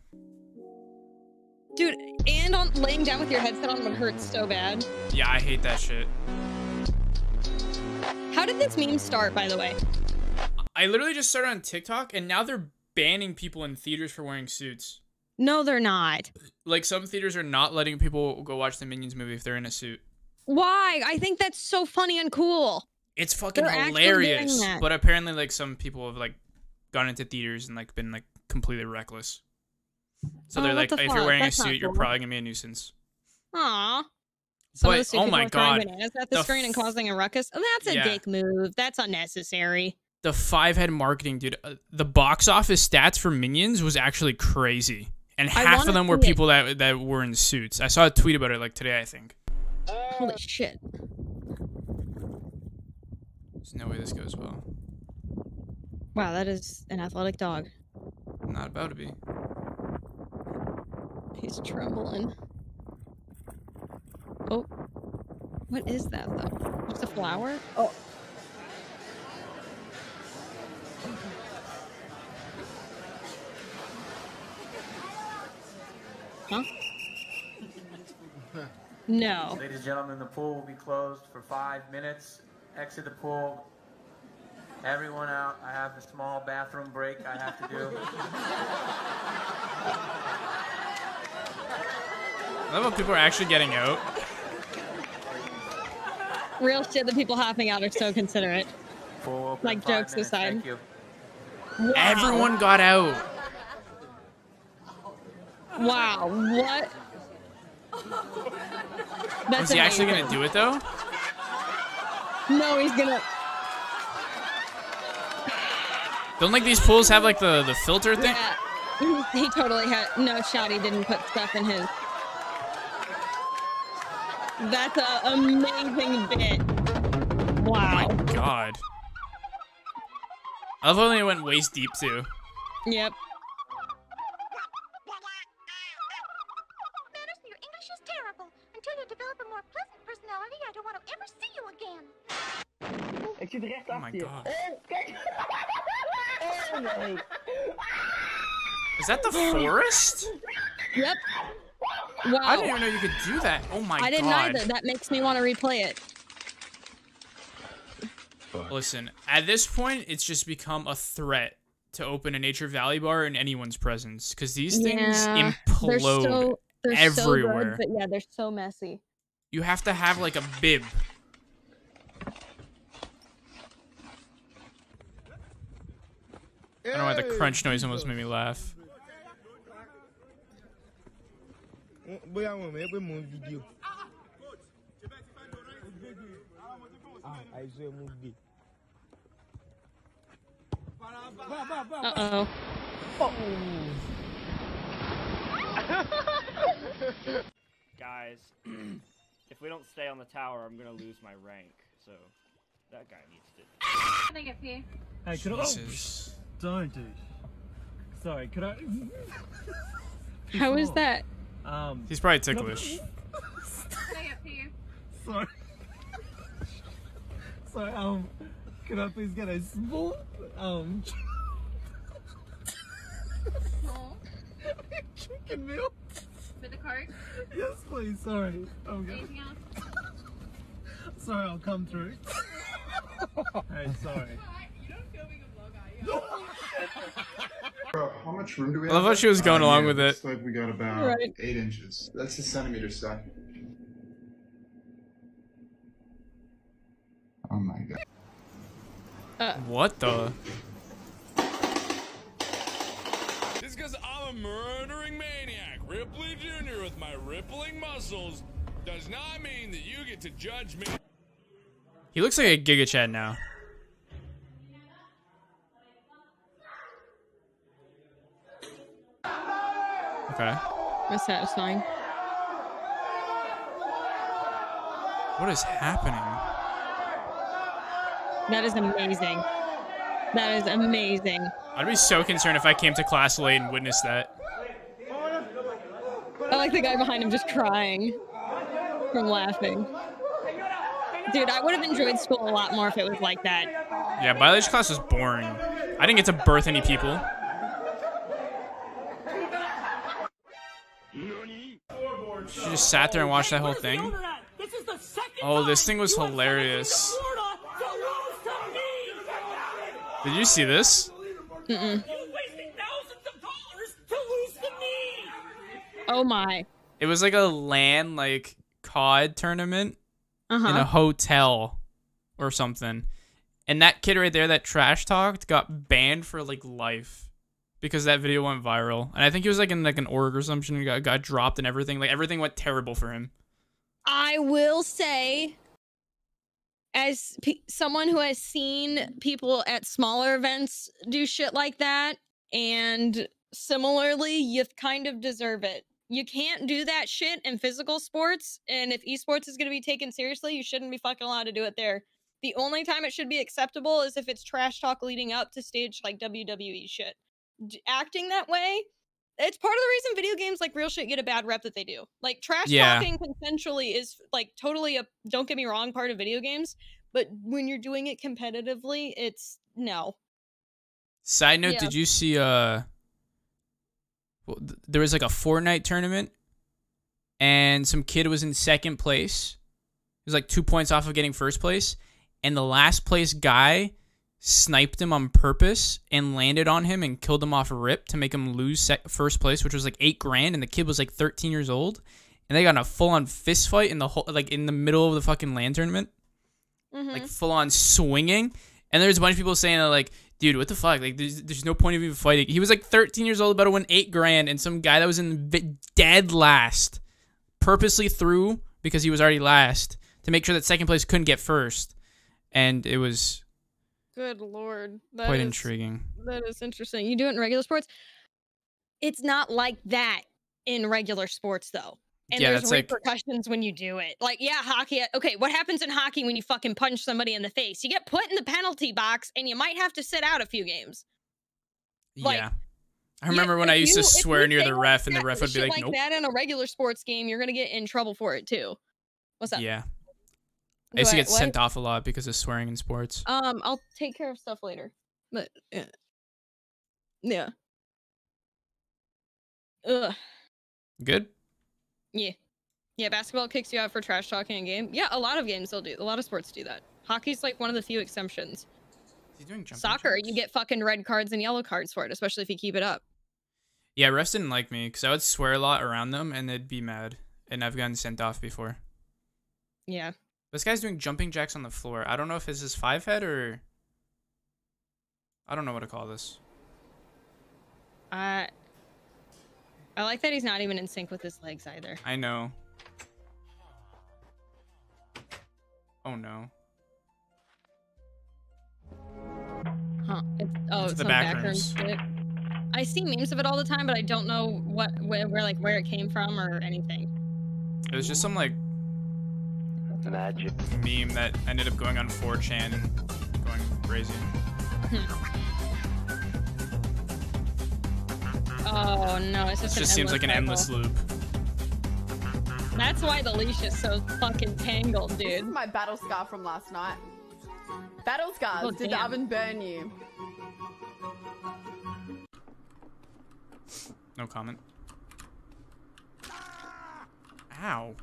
[SPEAKER 2] Dude, and on laying down with your headset on would hurt so bad.
[SPEAKER 1] Yeah, I hate that shit.
[SPEAKER 2] How did this meme start, by the way?
[SPEAKER 1] I literally just started on TikTok and now they're banning people in theaters for wearing suits.
[SPEAKER 2] No, they're not.
[SPEAKER 1] Like some theaters are not letting people go watch the Minions movie if they're in a suit.
[SPEAKER 2] Why? I think that's so funny and cool.
[SPEAKER 1] It's fucking
[SPEAKER 2] They're
[SPEAKER 1] hilarious. But apparently like some people have like gone into theaters and like been like completely reckless. So
[SPEAKER 2] Oh,
[SPEAKER 1] they're like
[SPEAKER 2] the
[SPEAKER 1] if you're wearing
[SPEAKER 2] That's
[SPEAKER 1] a suit, you're probably gonna be a nuisance.
[SPEAKER 2] Aw. Some
[SPEAKER 1] But-
[SPEAKER 2] of the stupid
[SPEAKER 1] oh my God.
[SPEAKER 2] bananas at the,
[SPEAKER 1] The
[SPEAKER 2] screen and causing a ruckus. Oh, that's a
[SPEAKER 1] Yeah.
[SPEAKER 2] dick move. That's unnecessary.
[SPEAKER 1] The five head marketing, dude. Uh, the box office stats for Minions was actually crazy, and half of them were
[SPEAKER 2] it.
[SPEAKER 1] people that that were in suits. I saw a tweet about it like today. I think.
[SPEAKER 2] Holy shit.
[SPEAKER 1] There's no way this goes well.
[SPEAKER 2] Wow, that is an athletic dog.
[SPEAKER 1] Not about to be.
[SPEAKER 2] He's trembling. Oh. What is that, though? Just a flower? Oh. Huh? No.
[SPEAKER 48] Ladies and gentlemen, the pool will be closed for five minutes. Exit the pool. Everyone out. I have a small bathroom break I have to do.
[SPEAKER 1] I love how people are actually getting out.
[SPEAKER 2] Real shit, the people hopping out are so considerate.
[SPEAKER 48] Pool open
[SPEAKER 2] Like,
[SPEAKER 48] five
[SPEAKER 2] jokes
[SPEAKER 48] minutes.
[SPEAKER 2] aside.
[SPEAKER 48] You.
[SPEAKER 1] Everyone got out.
[SPEAKER 2] Wow, what? That's
[SPEAKER 1] Was he actually gonna do it though?
[SPEAKER 2] No, he's gonna.
[SPEAKER 1] Don't like these pools have like the the filter thing?
[SPEAKER 2] Yeah, he totally had. No, Shotty didn't put stuff in his. That's an amazing bit. Wow.
[SPEAKER 1] Oh my god. I love how they went waist deep too.
[SPEAKER 2] Yep.
[SPEAKER 49] Your English is terrible. Until you develop a more pleasant personality, I don't want to ever see you again.
[SPEAKER 47] Ik zit recht
[SPEAKER 1] Oh my god.
[SPEAKER 47] Oh, kijk. Oh.
[SPEAKER 1] Is that the forest?
[SPEAKER 2] Yep. Wow.
[SPEAKER 1] I didn't even know you could do that. Oh my god.
[SPEAKER 2] I didn't either. That makes me want to replay it.
[SPEAKER 1] Listen, at this point, it's just become a threat to open a Nature Valley bar in anyone's presence because these things
[SPEAKER 2] Yeah, They're
[SPEAKER 1] implode
[SPEAKER 2] so, they're
[SPEAKER 1] everywhere.
[SPEAKER 2] So good, but yeah, they're so messy.
[SPEAKER 1] you have to have like a bib. I don't know why the crunch noise almost made me laugh.
[SPEAKER 2] Uh oh.
[SPEAKER 37] Guys, if we don't stay on the tower, I'm gonna lose my rank. So that guy needs to.
[SPEAKER 38] Can I get pee?
[SPEAKER 32] Hey, could I?
[SPEAKER 1] Jesus.
[SPEAKER 32] Don't do. Sorry, could I?
[SPEAKER 2] How is that?
[SPEAKER 32] Um.
[SPEAKER 1] He's probably ticklish.
[SPEAKER 38] Can I get pee?
[SPEAKER 32] Sorry. Sorry. Um. Could I please get a small um
[SPEAKER 38] Small.
[SPEAKER 32] chicken meal?
[SPEAKER 38] With the cart?
[SPEAKER 32] Yes, please. Sorry. I'm good.
[SPEAKER 38] Anything else?
[SPEAKER 32] Sorry, I'll come through. hey, sorry.
[SPEAKER 50] Bro, how much room do we
[SPEAKER 1] I
[SPEAKER 50] have?
[SPEAKER 1] love how she was going
[SPEAKER 50] Uh,
[SPEAKER 1] along
[SPEAKER 50] yeah,
[SPEAKER 1] with it.
[SPEAKER 50] Looks like we got about
[SPEAKER 2] Right.
[SPEAKER 50] eight inches. That's the centimeter stuff. Oh my god.
[SPEAKER 2] Uh,
[SPEAKER 1] What the?
[SPEAKER 51] Just because I'm a murdering maniac, Ripley Jr. with my rippling muscles, does not mean that you get to judge me.
[SPEAKER 1] He looks like a Giga Chad now. Okay.
[SPEAKER 2] That's satisfying.
[SPEAKER 1] What is happening?
[SPEAKER 2] That is amazing. That is amazing.
[SPEAKER 1] I'd be so concerned if I came to class late and witnessed that.
[SPEAKER 2] I like the guy behind him just crying from laughing. Dude, I would have enjoyed school a lot more if it was like that.
[SPEAKER 1] Yeah, biology class was boring. I didn't get to birth any people. She just sat there and watched that whole thing. Oh, this thing was hilarious. Did you see this?
[SPEAKER 2] Mm-mm. Oh my.
[SPEAKER 1] It was like a LAN like COD tournament in a
[SPEAKER 2] Uh-huh.
[SPEAKER 1] hotel or something. And that kid right there that trash talked got banned for like life because that video went viral. And I think he was like in like an org or something and got, got dropped and everything. Like everything went terrible for him.
[SPEAKER 2] I will say, as someone who has seen people at smaller events do shit like that, and similarly, you kind of deserve it. You can't do that shit in physical sports, and if esports is going to be taken seriously, you shouldn't be fucking allowed to do it there. The only time it should be acceptable is if it's trash talk leading up to stage like WWE shit. Acting that way, it's part of the reason video games like real shit get a bad rep that they do. Like trash
[SPEAKER 1] Yeah.
[SPEAKER 2] talking consensually is like totally a don't get me wrong part of video games, but when you're doing it competitively, it's no.
[SPEAKER 1] Side note,
[SPEAKER 2] Yeah.
[SPEAKER 1] did you see uh well, th- there was like a Fortnite tournament and some kid was in second place. He was like 2 points off of getting first place and the last place guy sniped him on purpose and landed on him and killed him off a rip to make him lose sec- first place, which was like 8 grand and the kid was like 13 years old and they got in a full on fist fight in the whole like in the middle of the fucking LAN tournament mm-hmm. like full on swinging. And there's a bunch of people saying that, like, dude, what the fuck? Like, there's, there's no point of even fighting. He was like 13 years old, about to win eight grand, and some guy that was in dead last purposely threw because he was already last to make sure that second place couldn't get first. And it was
[SPEAKER 2] Good lord. That
[SPEAKER 1] quite
[SPEAKER 2] is-
[SPEAKER 1] intriguing.
[SPEAKER 2] That is interesting. You do it in regular sports? It's not like that in regular sports though. And
[SPEAKER 1] Yeah,
[SPEAKER 2] there's
[SPEAKER 1] that's like-
[SPEAKER 2] repercussions when you do it. Like, yeah, hockey. Uh, okay, what happens in hockey when you fucking punch somebody in the face? You get put in the penalty box and you might have to sit out a few games. Like,
[SPEAKER 1] yeah. I remember when I used
[SPEAKER 2] you-
[SPEAKER 1] to swear near the
[SPEAKER 2] like
[SPEAKER 1] ref, and the ref would be like, nope.
[SPEAKER 2] that in a regular sports game, you're gonna get in trouble for it too. What's up?
[SPEAKER 1] Yeah. I used to
[SPEAKER 2] What-
[SPEAKER 1] get sent off a lot because of swearing in sports.
[SPEAKER 2] Um, I'll take care of stuff later. But yeah. Yeah. Ugh.
[SPEAKER 1] Good?
[SPEAKER 2] Yeah. Yeah, basketball kicks you out for trash talking in game. Yeah, a lot of games they'll do. A lot of sports do that. Hockey's like one of the few exemptions.
[SPEAKER 1] Is he doing jumping
[SPEAKER 2] Soccer, you get fucking red cards and yellow cards for it, especially if you keep it up.
[SPEAKER 1] Yeah, refs didn't like me because I would swear a lot around them and they'd be mad. And I've gotten sent off before.
[SPEAKER 2] Yeah.
[SPEAKER 1] This guy's doing jumping jacks on the floor. I don't know if this is five head or. I don't know what to call this.
[SPEAKER 2] I I like that he's not even in sync with his legs either.
[SPEAKER 1] I know. Oh no.
[SPEAKER 2] Huh. It's, oh, it's
[SPEAKER 1] the back rooms.
[SPEAKER 2] shit. I see memes of it all the time, but I don't know what where, where like where it came from or anything.
[SPEAKER 1] It was just some like
[SPEAKER 52] Magic.
[SPEAKER 1] meme that ended up going on 4chan and going crazy.
[SPEAKER 2] Oh no, it's
[SPEAKER 1] It
[SPEAKER 2] just
[SPEAKER 1] just seems like an endless loop.
[SPEAKER 2] That's why the leash is so fucking tangled,
[SPEAKER 41] This is
[SPEAKER 2] dude.
[SPEAKER 41] my battle scar from last night. Battle scars.
[SPEAKER 2] Oh,
[SPEAKER 41] Did
[SPEAKER 2] damn.
[SPEAKER 41] the oven burn you?
[SPEAKER 1] No comment. Ow.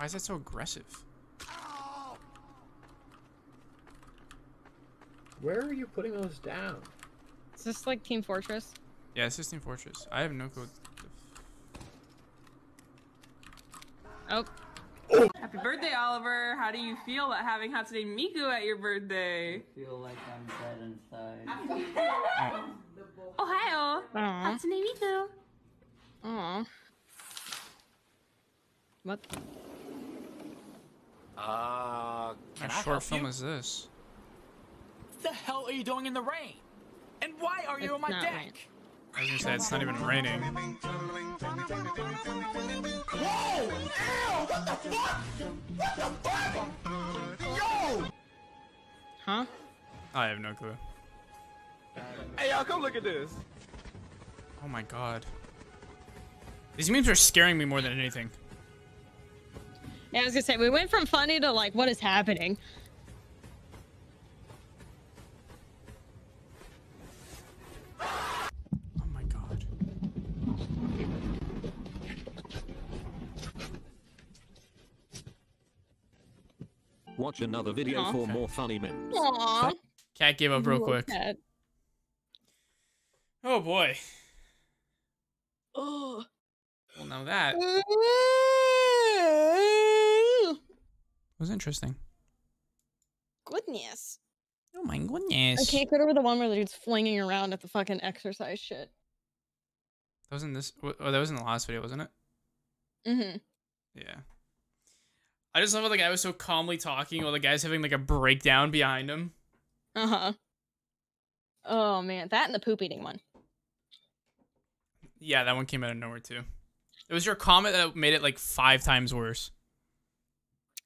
[SPEAKER 1] Why is that so aggressive?
[SPEAKER 53] Where are you putting those down?
[SPEAKER 2] Is this like Team Fortress?
[SPEAKER 1] Yeah, it's just Team Fortress. I have no clue.
[SPEAKER 2] Oh.
[SPEAKER 54] Happy birthday, Oliver. How do you feel about having Hatsune Miku at your birthday?
[SPEAKER 52] feel like I'm dead inside.
[SPEAKER 54] Ohio.
[SPEAKER 2] Aw.
[SPEAKER 54] Hatsune Miku.
[SPEAKER 2] Aw. What?
[SPEAKER 55] Uh, can
[SPEAKER 1] What
[SPEAKER 55] I
[SPEAKER 1] short
[SPEAKER 55] help
[SPEAKER 1] film
[SPEAKER 55] you?
[SPEAKER 1] is this?
[SPEAKER 55] What the hell are you doing in the rain? And why are you on my deck?
[SPEAKER 2] rain.
[SPEAKER 1] I was gonna say it's not even raining.
[SPEAKER 55] Whoa! Ew! What the fuck? What the fuck? Yo!
[SPEAKER 2] Huh?
[SPEAKER 1] I have no clue.
[SPEAKER 55] Hey, y'all, come look at this.
[SPEAKER 1] Oh my god. These memes are scaring me more than anything.
[SPEAKER 2] Yeah, I was gonna say, we went from funny to like, what is happening? Oh my god.
[SPEAKER 56] Watch another video
[SPEAKER 2] Aww.
[SPEAKER 56] for more funny memes.
[SPEAKER 2] Aww.
[SPEAKER 1] Cat gave up real quick.
[SPEAKER 2] Cat.
[SPEAKER 1] Oh boy.
[SPEAKER 2] Oh.
[SPEAKER 1] Well, now that. was interesting.
[SPEAKER 2] Goodness.
[SPEAKER 1] Oh my goodness.
[SPEAKER 2] I can't get over the one where the dude's flinging around at the fucking exercise shit.
[SPEAKER 1] That wasn't this. Oh, that was in the last video, wasn't it?
[SPEAKER 2] Mm-hmm.
[SPEAKER 1] Yeah. I just love how the guy was so calmly talking while the guy's having like a breakdown behind him.
[SPEAKER 2] Uh-huh. Oh man, that and the poop eating one.
[SPEAKER 1] Yeah, that one came out of nowhere too. It was your comment that made it like five times worse.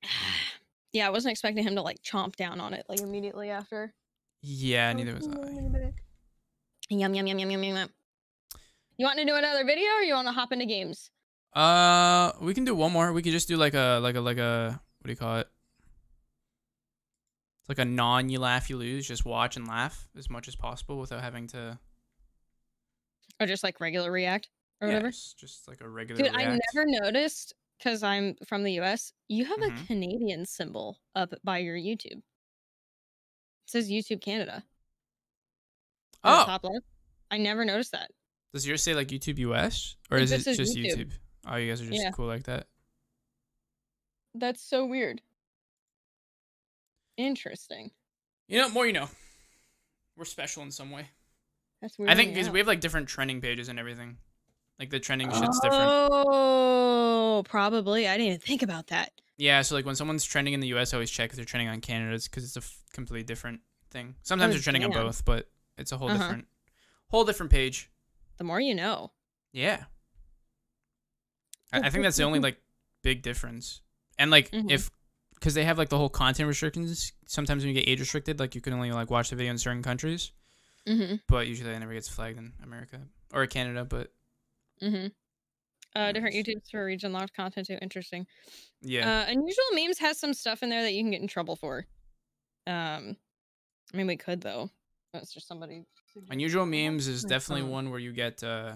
[SPEAKER 2] Yeah, I wasn't expecting him to like chomp down on it like immediately after.
[SPEAKER 1] Yeah, neither was I.
[SPEAKER 2] Yum yum yum yum yum yum. yum. You want to do another video or you want to hop into games?
[SPEAKER 1] Uh, we can do one more. We could just do like a like a like a what do you call it? It's like a non you laugh you lose. Just watch and laugh as much as possible without having to.
[SPEAKER 2] Or just like regular react or
[SPEAKER 1] Yeah,
[SPEAKER 2] whatever?
[SPEAKER 1] just, just like a regular.
[SPEAKER 2] Dude, I never noticed because I'm from the US. You have
[SPEAKER 1] Mhm.
[SPEAKER 2] a Canadian symbol up by your YouTube. It says YouTube Canada.
[SPEAKER 1] Oh.
[SPEAKER 2] top left. I never noticed that.
[SPEAKER 1] Does yours say like YouTube US or
[SPEAKER 2] It
[SPEAKER 1] is it
[SPEAKER 2] just YouTube.
[SPEAKER 1] YouTube? Oh, you guys are just
[SPEAKER 2] Yeah.
[SPEAKER 1] cool like that.
[SPEAKER 2] That's so weird. Interesting.
[SPEAKER 1] You know, more you know. We're special in some way.
[SPEAKER 2] That's weird.
[SPEAKER 1] I think because we have like different trending pages and everything. Like the trending shit's different.
[SPEAKER 2] Oh, probably. I didn't even think about that.
[SPEAKER 1] Yeah, so like when someone's trending in the US, I always check if they're trending on Canada's because it's a f- completely different thing. Sometimes
[SPEAKER 2] Oh,
[SPEAKER 1] they're trending on both, but it's a whole
[SPEAKER 2] Uh-huh.
[SPEAKER 1] different, whole different page.
[SPEAKER 2] The more you know.
[SPEAKER 1] Yeah. I, I think that's the only like big difference. And like
[SPEAKER 2] Mhm.
[SPEAKER 1] if because they have like the whole content restrictions. Sometimes when you get age restricted, like you can only like watch the video in certain countries.
[SPEAKER 2] Mm-hmm.
[SPEAKER 1] But usually it never gets flagged in America or Canada. But
[SPEAKER 2] Mm-hmm. Uh, different YouTubes for region locked content too. Interesting.
[SPEAKER 1] yeah,
[SPEAKER 2] Uh, unusual memes has some stuff in there that you can get in trouble for. Um, I mean, we could though. That's just somebody.
[SPEAKER 1] unusual memes is definitely one where you get. uh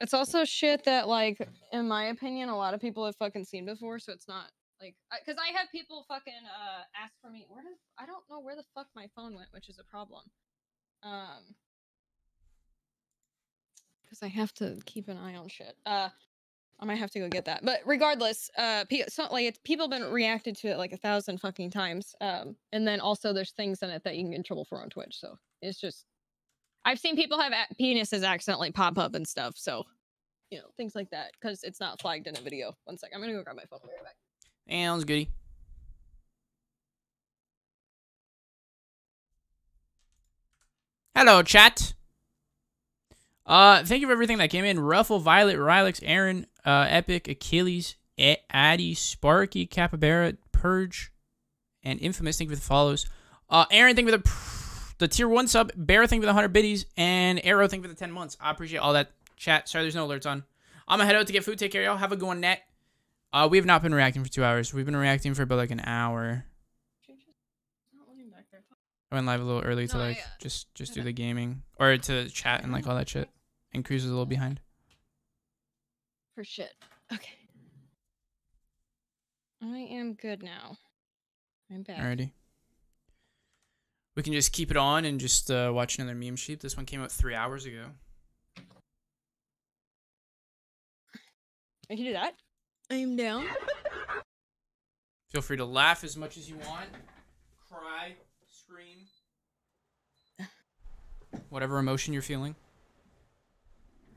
[SPEAKER 2] It's also shit that, like, in my opinion, a lot of people have fucking seen before. So it's not like, because I have people fucking uh ask for me. Where did I don't know where the fuck my phone went, which is a problem. Um, because I have to keep an eye on shit. Uh, I might have to go get that. But regardless, uh, pe- so, like it's, people have been reacted to it like a thousand fucking times. Um, and then also there's things in it that you can get in trouble for on Twitch. So it's just, I've seen people have a- penises accidentally pop up and stuff. So, you know, things like that because it's not flagged in a video. One sec, I'm gonna go grab my phone. Right back.
[SPEAKER 1] Sounds goody. Hello, chat. Uh, thank you for everything that came in. Ruffle, Violet, Rylix, Aaron, uh, Epic, Achilles, Addy, Sparky, Capybara, Purge, and Infamous. Thank you for the follows. Uh, Aaron, thank you for the the tier one sub. Bear, thank you for the hundred biddies, and Arrow, thank you for the ten months. I appreciate all that chat. Sorry, there's no alerts on. I'm gonna head out to get food. Take care, y'all. Have a good one, net. Uh, we have not been reacting for two hours. We've been reacting for about like an hour. I went live a little early to
[SPEAKER 2] No, I,
[SPEAKER 1] like
[SPEAKER 2] uh,
[SPEAKER 1] just just do the gaming or to chat and like all that shit. And Kruz is a little behind.
[SPEAKER 2] For shit. Okay. I am good now. I'm back.
[SPEAKER 1] Alrighty. We can just keep it on and just uh, watch another meme sheep. This one came out three hours ago.
[SPEAKER 2] I can do that. I am down.
[SPEAKER 1] Feel free to laugh as much as you want, cry, scream, whatever emotion you're feeling.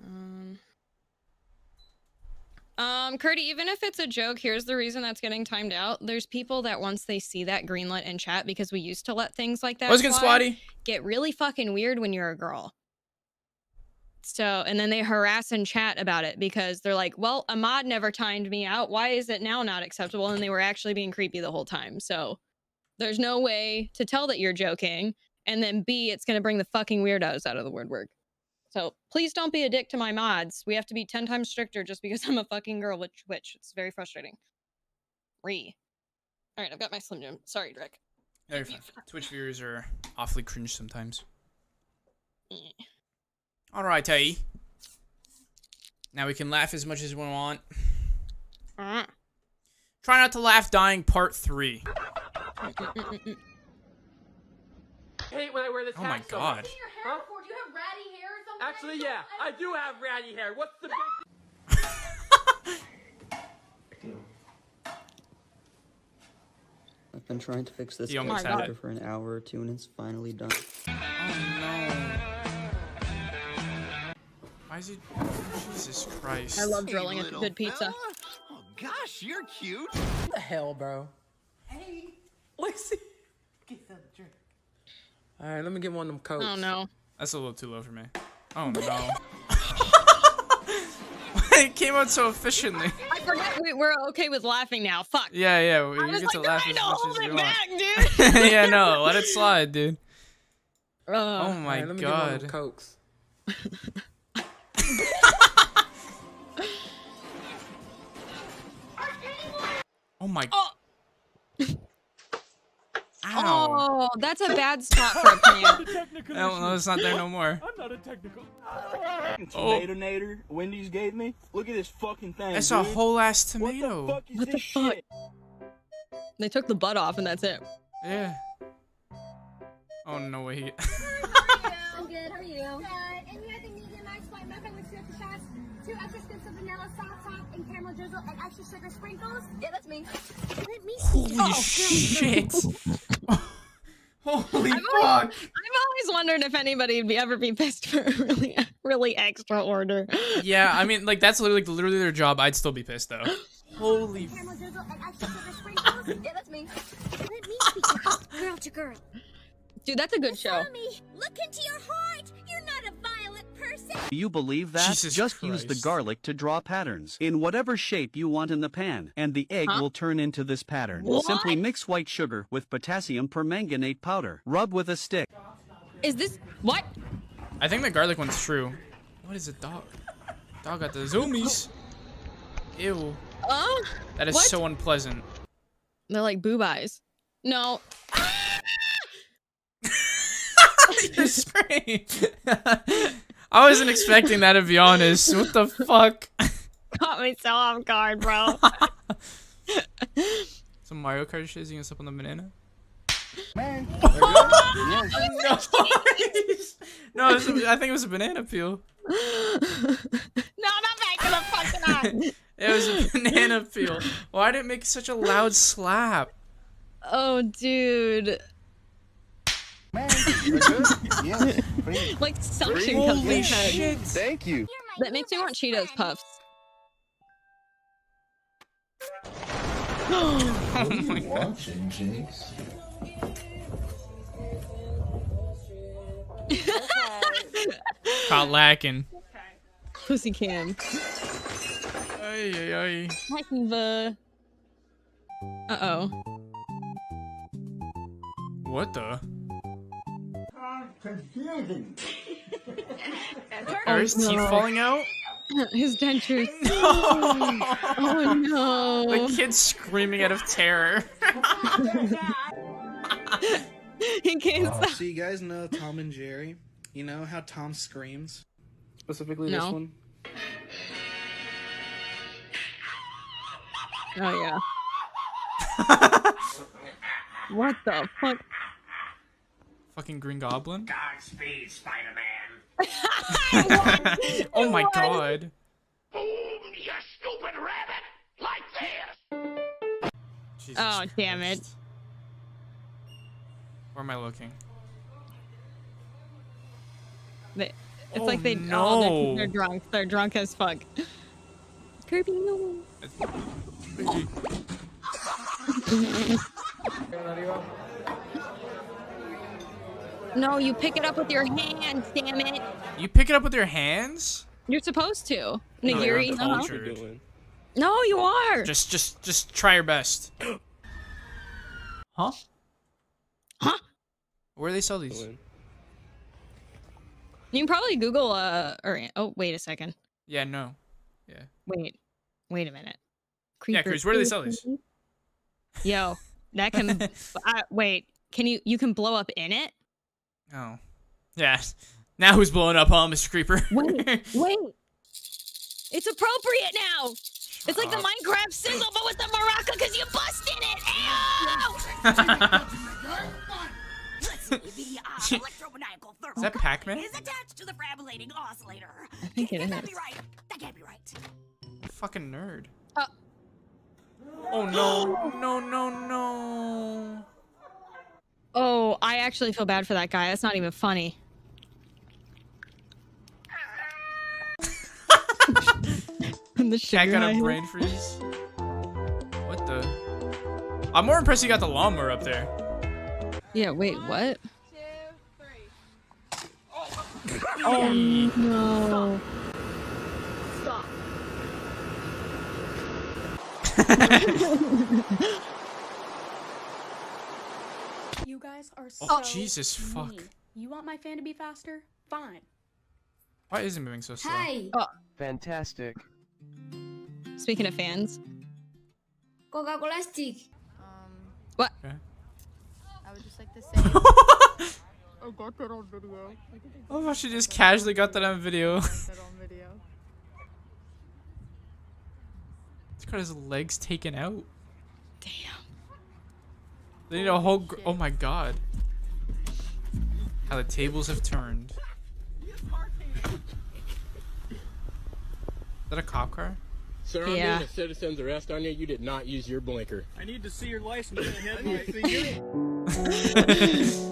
[SPEAKER 2] Um, um, Curdy, even if it's a joke, here's the reason that's getting timed out. There's people that once they see that greenlit in chat, because we used to let things like that
[SPEAKER 1] good,
[SPEAKER 2] slide,
[SPEAKER 1] Swatty?
[SPEAKER 2] get really fucking weird when you're a girl. So, and then they harass and chat about it because they're like, well, Ahmad never timed me out. Why is it now not acceptable? And they were actually being creepy the whole time. So, there's no way to tell that you're joking. And then B, it's going to bring the fucking weirdos out of the woodwork. So please don't be a dick to my mods. We have to be 10 times stricter just because I'm a fucking girl with Twitch. It's very frustrating. Re. All right, I've got my Slim Jim. Sorry, Drake.
[SPEAKER 1] Yeah, you're fine. Twitch viewers are awfully cringe sometimes. All right, Tay. Now we can laugh as much as we want.
[SPEAKER 2] Uh,
[SPEAKER 1] Try not to laugh. Dying part three.
[SPEAKER 48] Hate when I wear this
[SPEAKER 1] Oh my
[SPEAKER 48] hat so much.
[SPEAKER 1] god.
[SPEAKER 48] Huh?
[SPEAKER 38] Do you have ratty hair or something?
[SPEAKER 48] Actually, yeah, I do have ratty hair. What's the big
[SPEAKER 52] I've been trying to fix this
[SPEAKER 1] You almost had
[SPEAKER 52] computer for an hour or two and it's finally done.
[SPEAKER 1] Why is it? Jesus Christ.
[SPEAKER 2] I love drilling a good pizza.
[SPEAKER 55] Oh gosh, you're cute.
[SPEAKER 48] What the hell, bro?
[SPEAKER 55] Hey.
[SPEAKER 48] Lacey. Get the drink. All right, let me get one of them cokes.
[SPEAKER 2] Oh no.
[SPEAKER 1] That's a little too low for me. Oh no. it came out so efficiently.
[SPEAKER 2] I forgot we, we're okay with laughing now. Fuck.
[SPEAKER 1] Yeah, yeah. We,
[SPEAKER 2] I was
[SPEAKER 1] get to
[SPEAKER 2] like
[SPEAKER 1] laugh
[SPEAKER 2] trying
[SPEAKER 1] as
[SPEAKER 2] to
[SPEAKER 1] much
[SPEAKER 2] hold
[SPEAKER 1] as you
[SPEAKER 2] it
[SPEAKER 1] want.
[SPEAKER 2] back, dude.
[SPEAKER 1] yeah, no, let it slide, dude.
[SPEAKER 2] Uh,
[SPEAKER 1] oh my
[SPEAKER 48] Alright, let me get one of
[SPEAKER 1] god.
[SPEAKER 48] them cokes.
[SPEAKER 1] Oh my.
[SPEAKER 2] Oh.
[SPEAKER 1] Ow.
[SPEAKER 2] Oh, that's a bad spot for a plant.
[SPEAKER 1] No, oh, no, it's not there no more.
[SPEAKER 47] I'm not a technical.
[SPEAKER 1] Oh.
[SPEAKER 47] Tomato nader Wendy's gave me. Look at this fucking thing.
[SPEAKER 1] That's a whole ass tomato.
[SPEAKER 47] What the fuck is
[SPEAKER 2] What the
[SPEAKER 47] this
[SPEAKER 2] fuck?
[SPEAKER 47] shit?
[SPEAKER 2] They took the butt off and that's it.
[SPEAKER 1] Yeah. Oh no way.
[SPEAKER 49] I'm good. How are you? Good. And you have the medium ice white mocha with two extra shots, two extra scoops of vanilla soft top and caramel drizzle, and extra sugar sprinkles. Yeah, that's me. Let me see.
[SPEAKER 1] Holy oh, shit. Holy
[SPEAKER 2] I've
[SPEAKER 1] fuck.
[SPEAKER 2] always, I've always wondered if anybody would be ever be pissed for a really, really extra order.
[SPEAKER 1] Yeah, I mean, like that's literally literally their job. I'd still be pissed though. Holy.
[SPEAKER 49] Caramel drizzle and extra sugar sprinkles. yeah, that's me. Let me speak girl to girl.
[SPEAKER 2] Dude, that's a good show.
[SPEAKER 49] Mommy, look into your heart.
[SPEAKER 56] Do you believe that?
[SPEAKER 1] Jesus
[SPEAKER 56] Just use the garlic to draw patterns in whatever shape you want in the pan, and the egg
[SPEAKER 2] Huh?
[SPEAKER 56] will turn into this pattern.
[SPEAKER 2] What?
[SPEAKER 56] Simply mix white sugar with potassium permanganate powder. Rub with a stick.
[SPEAKER 2] Is this what?
[SPEAKER 1] I think the garlic one's true. What is a dog? Dog got the zoomies. Ew.
[SPEAKER 2] Uh,
[SPEAKER 1] That is
[SPEAKER 2] What?
[SPEAKER 1] so unpleasant.
[SPEAKER 2] they're like boob eyes. No,
[SPEAKER 1] you scream. I wasn't expecting that to be honest. What the fuck?
[SPEAKER 2] caught me so off guard, bro.
[SPEAKER 1] Some Mario Kart shit. Is he gonna step on the banana?
[SPEAKER 55] Man.
[SPEAKER 1] no, no it was a, I think it was a banana peel.
[SPEAKER 2] no, not back to the fucking eye.
[SPEAKER 1] It was a banana peel. Why did it make such a loud slap?
[SPEAKER 2] Oh, dude.
[SPEAKER 55] Man. Yes.
[SPEAKER 2] Like suction comes
[SPEAKER 1] Holy
[SPEAKER 2] in head.
[SPEAKER 1] shit!
[SPEAKER 55] Thank you.
[SPEAKER 2] That makes me want Cheetos puffs.
[SPEAKER 1] Oh my.
[SPEAKER 50] Watching, Jinx.
[SPEAKER 1] Caught lacking.
[SPEAKER 2] Pussy cam.
[SPEAKER 1] Ay, ay, ay.
[SPEAKER 2] Hacking the. Uh oh.
[SPEAKER 1] What the?
[SPEAKER 55] Confusing.
[SPEAKER 1] Are his teeth falling out?
[SPEAKER 2] His dentures. oh no.
[SPEAKER 1] The kid's screaming out of terror.
[SPEAKER 2] he can't stop.
[SPEAKER 57] So you guys know Tom and Jerry? You know how Tom screams?
[SPEAKER 48] Specifically
[SPEAKER 2] No.
[SPEAKER 48] this one.
[SPEAKER 2] Oh yeah. what the fuck?
[SPEAKER 1] Fucking Green Goblin.
[SPEAKER 55] Godspeed, Spider-Man.
[SPEAKER 1] oh my god.
[SPEAKER 55] You stupid rabbit! Like this!
[SPEAKER 2] Oh damn it.
[SPEAKER 1] Where am I looking?
[SPEAKER 2] They, it's
[SPEAKER 1] Oh,
[SPEAKER 2] like they
[SPEAKER 1] no.
[SPEAKER 2] oh, they're, they're drunk. They're drunk as fuck. Kirby, no. No, you pick it up with your hands, damn it.
[SPEAKER 1] You pick it up with your hands?
[SPEAKER 2] You're supposed to.
[SPEAKER 1] No, you're
[SPEAKER 2] uh-huh. No, you are.
[SPEAKER 1] Just, just, just try your best. huh?
[SPEAKER 2] Huh?
[SPEAKER 1] Where do they sell these?
[SPEAKER 2] You can probably Google uh or oh wait a second.
[SPEAKER 1] Yeah, no. Yeah.
[SPEAKER 2] Wait. Wait a minute.
[SPEAKER 1] Yeah, Kruz, where do they sell these?
[SPEAKER 2] Yo, that can uh, wait. Can you you can blow up in it?
[SPEAKER 1] Oh. Yeah. Now who's blowing up, huh, Mr. Creeper?
[SPEAKER 2] Wait, wait. It's appropriate now. It's like the Minecraft sizzle, but with the maraca because you bust in it. Ew!
[SPEAKER 1] Is that Pac-Man?
[SPEAKER 58] Is attached to the frabulating oscillator.
[SPEAKER 2] I think it
[SPEAKER 58] That
[SPEAKER 2] is.
[SPEAKER 58] can't be right. That can't be right.
[SPEAKER 1] Fucking nerd.
[SPEAKER 2] Uh.
[SPEAKER 1] Oh no, no, no, no.
[SPEAKER 2] Oh, I actually feel bad for that guy. That's not even funny. the
[SPEAKER 1] Cat got a brain freeze. What the? I'm more impressed you got the lawnmower up there.
[SPEAKER 2] Yeah, wait, what? Oh no.
[SPEAKER 41] Stop. You guys are oh, so
[SPEAKER 1] Oh, Jesus, fuck.
[SPEAKER 41] You want my fan to be faster? Fine.
[SPEAKER 1] Why is it moving so slow?
[SPEAKER 2] Oh,
[SPEAKER 59] Fantastic.
[SPEAKER 2] speaking of fans.
[SPEAKER 49] Coca-Cola stick.
[SPEAKER 2] Um, what?
[SPEAKER 41] I would just like to say. I got that on video.
[SPEAKER 1] Oh, she just casually got that on video.
[SPEAKER 41] that on video.
[SPEAKER 1] He's got his legs taken out. Damn. They need a whole. Gr- oh my god. How the tables have turned. Is that a cop car?
[SPEAKER 53] Sir, I'm
[SPEAKER 2] Yeah.
[SPEAKER 53] doing a citizen's arrest on you. You did not use your blinker.
[SPEAKER 47] I need to see your license and headlights.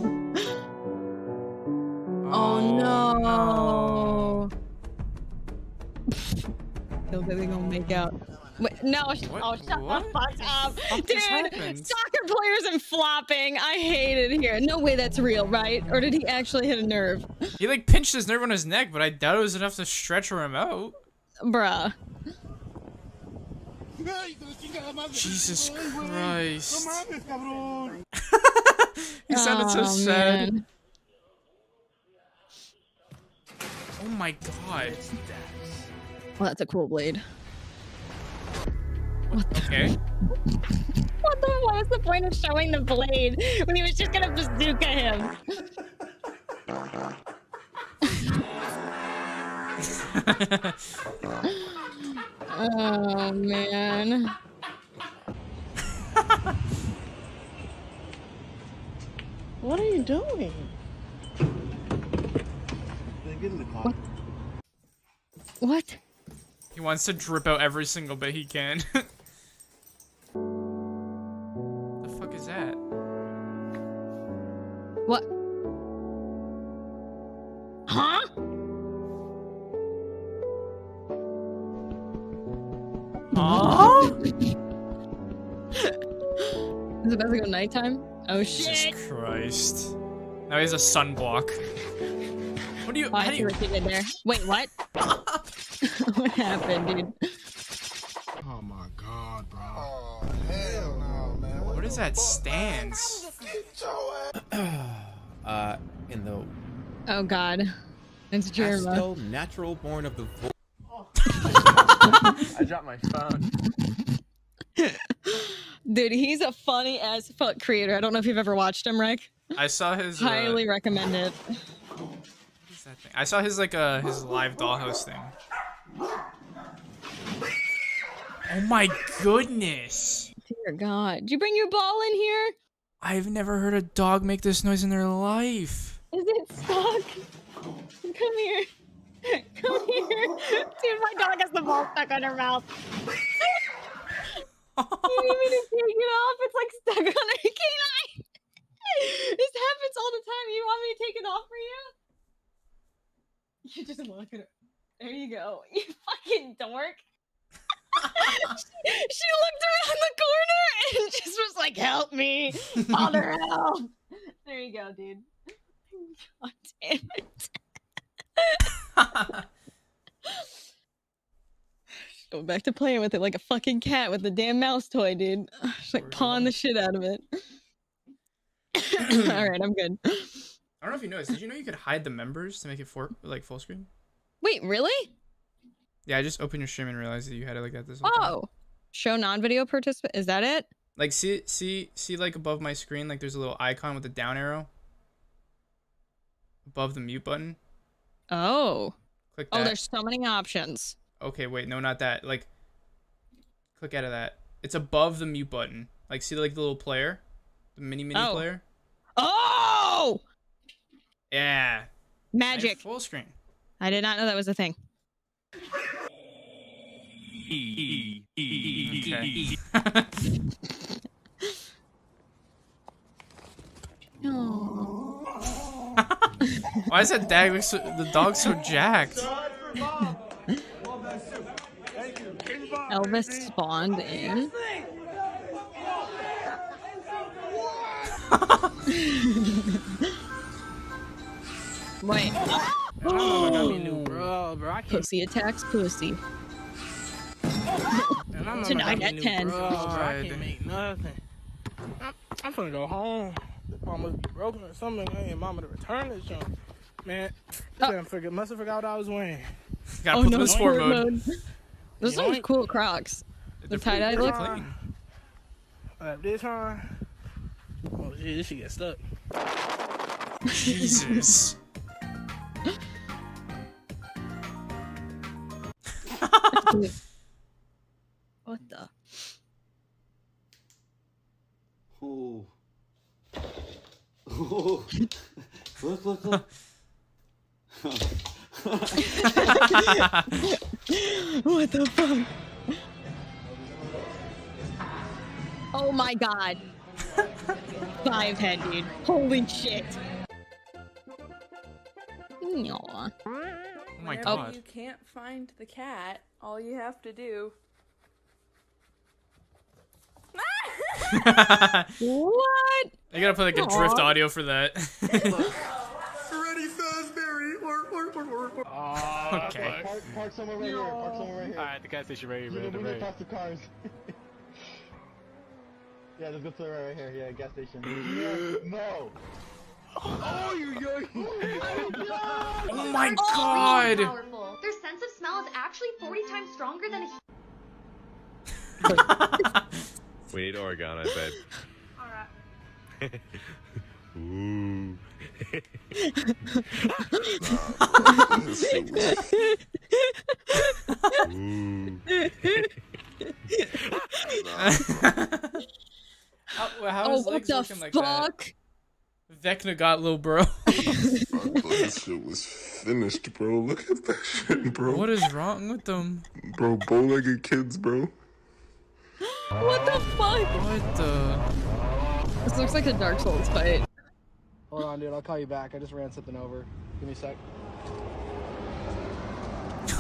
[SPEAKER 2] Oh, no. Oh, Feels like they're gonna make out. Wait, no, sh- oh, shut
[SPEAKER 1] What?
[SPEAKER 2] the fuck up. Dude, soccer players and flopping. I hate it here. No way that's real, right? Or did he actually hit a nerve?
[SPEAKER 1] He like pinched his nerve on his neck, but I doubt it was enough to stretch him out.
[SPEAKER 2] Bruh.
[SPEAKER 1] Jesus Christ. He sounded so
[SPEAKER 2] Oh,
[SPEAKER 1] sad.
[SPEAKER 2] man.
[SPEAKER 1] Oh my god.
[SPEAKER 2] Well, that's a cool blade.
[SPEAKER 1] Okay.
[SPEAKER 2] What the? What was the point of showing the blade when he was just gonna bazooka him? oh man.
[SPEAKER 60] What are you doing?
[SPEAKER 2] What?
[SPEAKER 1] He wants to drip out every single bit he can. fuck is that?
[SPEAKER 2] What? Huh?
[SPEAKER 1] Huh?
[SPEAKER 2] Is it about to go nighttime? Oh shit!
[SPEAKER 1] Jesus Christ. Now he has a sunblock. What do you?
[SPEAKER 2] Oh, I
[SPEAKER 1] how do
[SPEAKER 2] see
[SPEAKER 1] you
[SPEAKER 2] what you did there. Wait, what? what happened, dude?
[SPEAKER 55] Oh my god, bro. Oh, hell no, man.
[SPEAKER 1] what is that stance?
[SPEAKER 61] uh, in the
[SPEAKER 2] Oh god. It's Jerma.
[SPEAKER 61] Pastel natural born of the vo-
[SPEAKER 53] I dropped my phone.
[SPEAKER 2] Dude, he's a funny as fuck creator. I don't know if you've ever watched him, Rick.
[SPEAKER 1] I saw his. Uh,
[SPEAKER 2] Highly recommend it.
[SPEAKER 1] that thing? I saw his like uh his live dollhouse thing. Oh my goodness!
[SPEAKER 2] Dear God. Did you bring your ball in here?
[SPEAKER 1] I've never heard a dog make this noise in their life.
[SPEAKER 2] Is it stuck? Come here. Come here. Dude, my dog has the ball stuck on her mouth. you need me to take it off? It's like stuck on her canine. this happens all the time. You want me to take it off for you? You just look at her. There you go. You fucking dork. She, she looked around the corner and just was like, help me. Father, help. There you go, dude. God damn it. Go back to playing with it like a fucking cat with the damn mouse toy, dude. Just like pawing the shit out of it. All right, I'm good.
[SPEAKER 1] I don't know if you noticed. Did you know you could hide the members to make it for like full screen?
[SPEAKER 2] Wait, really?
[SPEAKER 1] Yeah, I just opened your stream and realized that you had it like that this whole time.
[SPEAKER 2] Oh, show non-video participant. Is that it?
[SPEAKER 1] Like see see see like above my screen, like there's a little icon with a down arrow above the mute button.
[SPEAKER 2] Oh.
[SPEAKER 1] Click
[SPEAKER 2] oh,
[SPEAKER 1] that.
[SPEAKER 2] Oh, there's so many options.
[SPEAKER 1] Okay, wait, no, not that. Like, click out of that. It's above the mute button. Like, see like the little player. The mini mini
[SPEAKER 2] Oh.
[SPEAKER 1] player.
[SPEAKER 2] Oh,
[SPEAKER 1] Yeah.
[SPEAKER 2] magic!
[SPEAKER 1] Full screen.
[SPEAKER 2] I did not know that was a thing.
[SPEAKER 1] Okay. Why is that dog so, the dog so jacked?
[SPEAKER 2] Elvis spawned in. Wait. Oh.
[SPEAKER 53] Bro, bro, I can't.
[SPEAKER 2] Pussy attacks pussy.
[SPEAKER 53] And I'm
[SPEAKER 2] Tonight at 10.
[SPEAKER 53] Bro, bro, I
[SPEAKER 1] God.
[SPEAKER 53] can't make nothing. I'm, I'm finna go home. The phone must be broken or something. I need mama to return this junk. Man, oh. I forget, must have forgot what I was wearing.
[SPEAKER 1] Gotta
[SPEAKER 2] oh
[SPEAKER 1] put
[SPEAKER 2] no,
[SPEAKER 1] them in sport mode.
[SPEAKER 2] Those are
[SPEAKER 53] Yoink.
[SPEAKER 2] cool Crocs. The tie dye
[SPEAKER 1] pretty
[SPEAKER 2] look.
[SPEAKER 1] clean.
[SPEAKER 53] Like this one. Oh shit, this shit get stuck.
[SPEAKER 1] Jesus.
[SPEAKER 2] What the?
[SPEAKER 52] Oh. Oh. look, look, look.
[SPEAKER 2] what the fuck? Oh my god. Five head, dude. Holy shit. Aw.
[SPEAKER 1] Oh my
[SPEAKER 41] Whenever
[SPEAKER 1] god.
[SPEAKER 41] you can't find the cat, all you have to do.
[SPEAKER 2] What?
[SPEAKER 1] I gotta put like a drift audio for that.
[SPEAKER 55] Ready, Fazberry. Work, work, work, work, work.
[SPEAKER 1] okay.
[SPEAKER 62] Park, park somewhere right here. Park somewhere right here.
[SPEAKER 53] Alright, the gas station right here,
[SPEAKER 62] We
[SPEAKER 53] man.
[SPEAKER 62] need, we need
[SPEAKER 53] Right.
[SPEAKER 62] to pass the cars. yeah, let's go to the right, right here. Yeah, gas station. Yeah, no.
[SPEAKER 55] Oh, you yoink.
[SPEAKER 1] Oh my
[SPEAKER 49] Really
[SPEAKER 1] god.
[SPEAKER 49] Oh, powerful. Their sense of smell is actually 40 times stronger than a
[SPEAKER 59] We need Oregon, I bet. Ooh. Ooh.
[SPEAKER 1] How, how
[SPEAKER 2] Oh,
[SPEAKER 1] his
[SPEAKER 2] what the
[SPEAKER 1] looking like
[SPEAKER 2] fuck?
[SPEAKER 1] that? Vecna got little bro.
[SPEAKER 50] this shit was finished, bro. Look at that shit, bro.
[SPEAKER 1] what is wrong with them?
[SPEAKER 50] Bro, bow-legged kids, bro.
[SPEAKER 2] What the fuck?
[SPEAKER 1] What the?
[SPEAKER 2] This looks like a Dark Souls fight.
[SPEAKER 53] Hold on, dude. I'll call you back. I just ran something over. Give me a sec.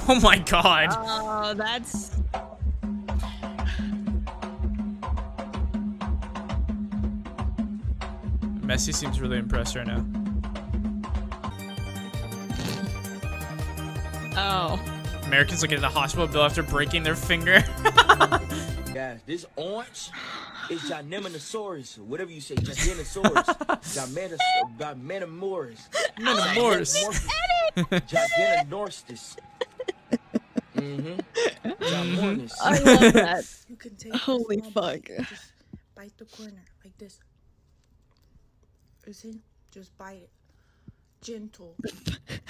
[SPEAKER 1] Oh my god.
[SPEAKER 2] Oh, that's.
[SPEAKER 1] Messi seems really impressed right now.
[SPEAKER 2] Oh.
[SPEAKER 1] Americans looking at the hospital bill after breaking their finger.
[SPEAKER 63] Guys, this orange is Gymnosaurus, whatever you say, Giganosaurus, Gymenos, Gymenomorus,
[SPEAKER 1] Metamorphs.
[SPEAKER 63] Giganorstis. Mm-hmm. Gymornis.
[SPEAKER 2] I love that.
[SPEAKER 64] You can take
[SPEAKER 2] Holy
[SPEAKER 64] a small bite,
[SPEAKER 2] fuck.
[SPEAKER 64] Just bite the corner like this. You see? Just bite it. Gentle.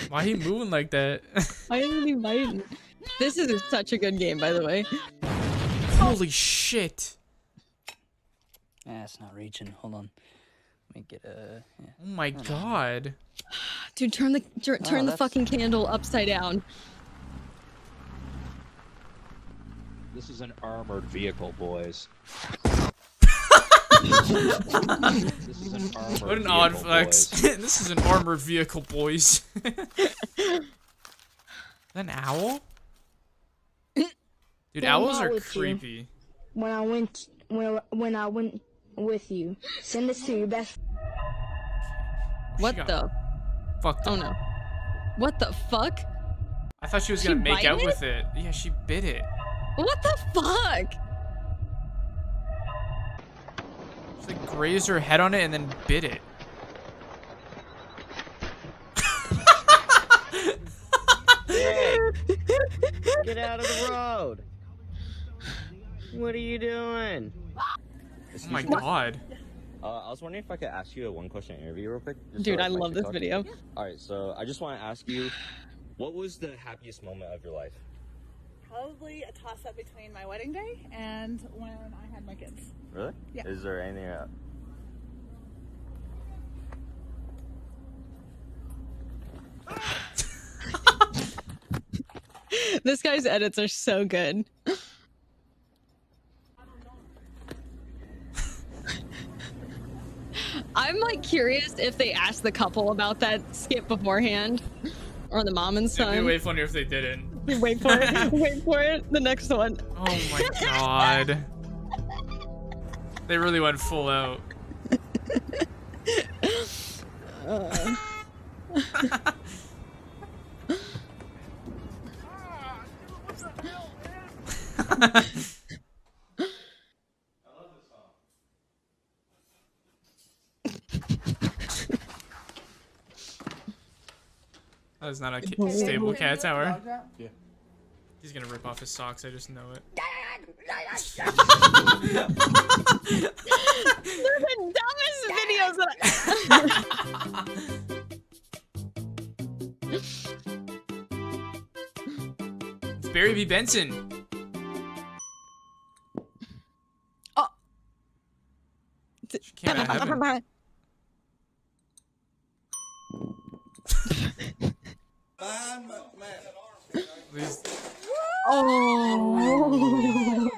[SPEAKER 1] Why he moving like that?
[SPEAKER 2] Why isn't he biting? This is such a good game, by the way.
[SPEAKER 1] Holy shit.
[SPEAKER 52] Yeah, it's not reaching. Hold on. Let me get a. Yeah.
[SPEAKER 1] Oh my god.
[SPEAKER 2] Dude, turn the tur-
[SPEAKER 52] Oh,
[SPEAKER 2] turn the fucking candle upside down.
[SPEAKER 65] This is an armored vehicle, boys. this is an armored
[SPEAKER 1] What an odd flex. this is an armored vehicle, boys. an owl? Dude,
[SPEAKER 66] Yeah,
[SPEAKER 1] owls are
[SPEAKER 66] with you.
[SPEAKER 1] creepy.
[SPEAKER 66] When I went when when I went with you, send this to your best.
[SPEAKER 2] What the?
[SPEAKER 1] Fucked
[SPEAKER 2] Oh no. What the fuck?
[SPEAKER 1] I thought she was
[SPEAKER 2] She
[SPEAKER 1] gonna make out
[SPEAKER 2] biting
[SPEAKER 1] with it. Yeah, she bit it.
[SPEAKER 2] What the fuck?
[SPEAKER 1] She like grazed her head on it and then bit it.
[SPEAKER 67] Hey, get out of the road. What are you doing?
[SPEAKER 1] Excuse oh my me. god.
[SPEAKER 67] Uh, I was wondering if I could ask you a one question interview real quick.
[SPEAKER 2] Dude, I love this video.
[SPEAKER 67] All right, so I just want to ask you, what was the happiest moment of your life?
[SPEAKER 68] Probably a toss up between my wedding day and when I had my kids.
[SPEAKER 67] Really?
[SPEAKER 68] Yeah.
[SPEAKER 67] Is there anything? Else?
[SPEAKER 2] this guy's edits are so good. Curious if they asked the couple about that skit beforehand, or the mom and son.
[SPEAKER 1] It'd be way funnier if they didn't.
[SPEAKER 2] Wait for it. Wait for it. The next one.
[SPEAKER 1] Oh my god. They really went full out.
[SPEAKER 2] Uh,
[SPEAKER 1] is not a ki- stable cat tower.
[SPEAKER 53] Yeah.
[SPEAKER 1] He's gonna rip off his socks, I just know it.
[SPEAKER 2] They're the dumbest videos that
[SPEAKER 1] It's Barry B. Benson.
[SPEAKER 2] Oh.
[SPEAKER 1] She came out of heaven. These-
[SPEAKER 2] Oh.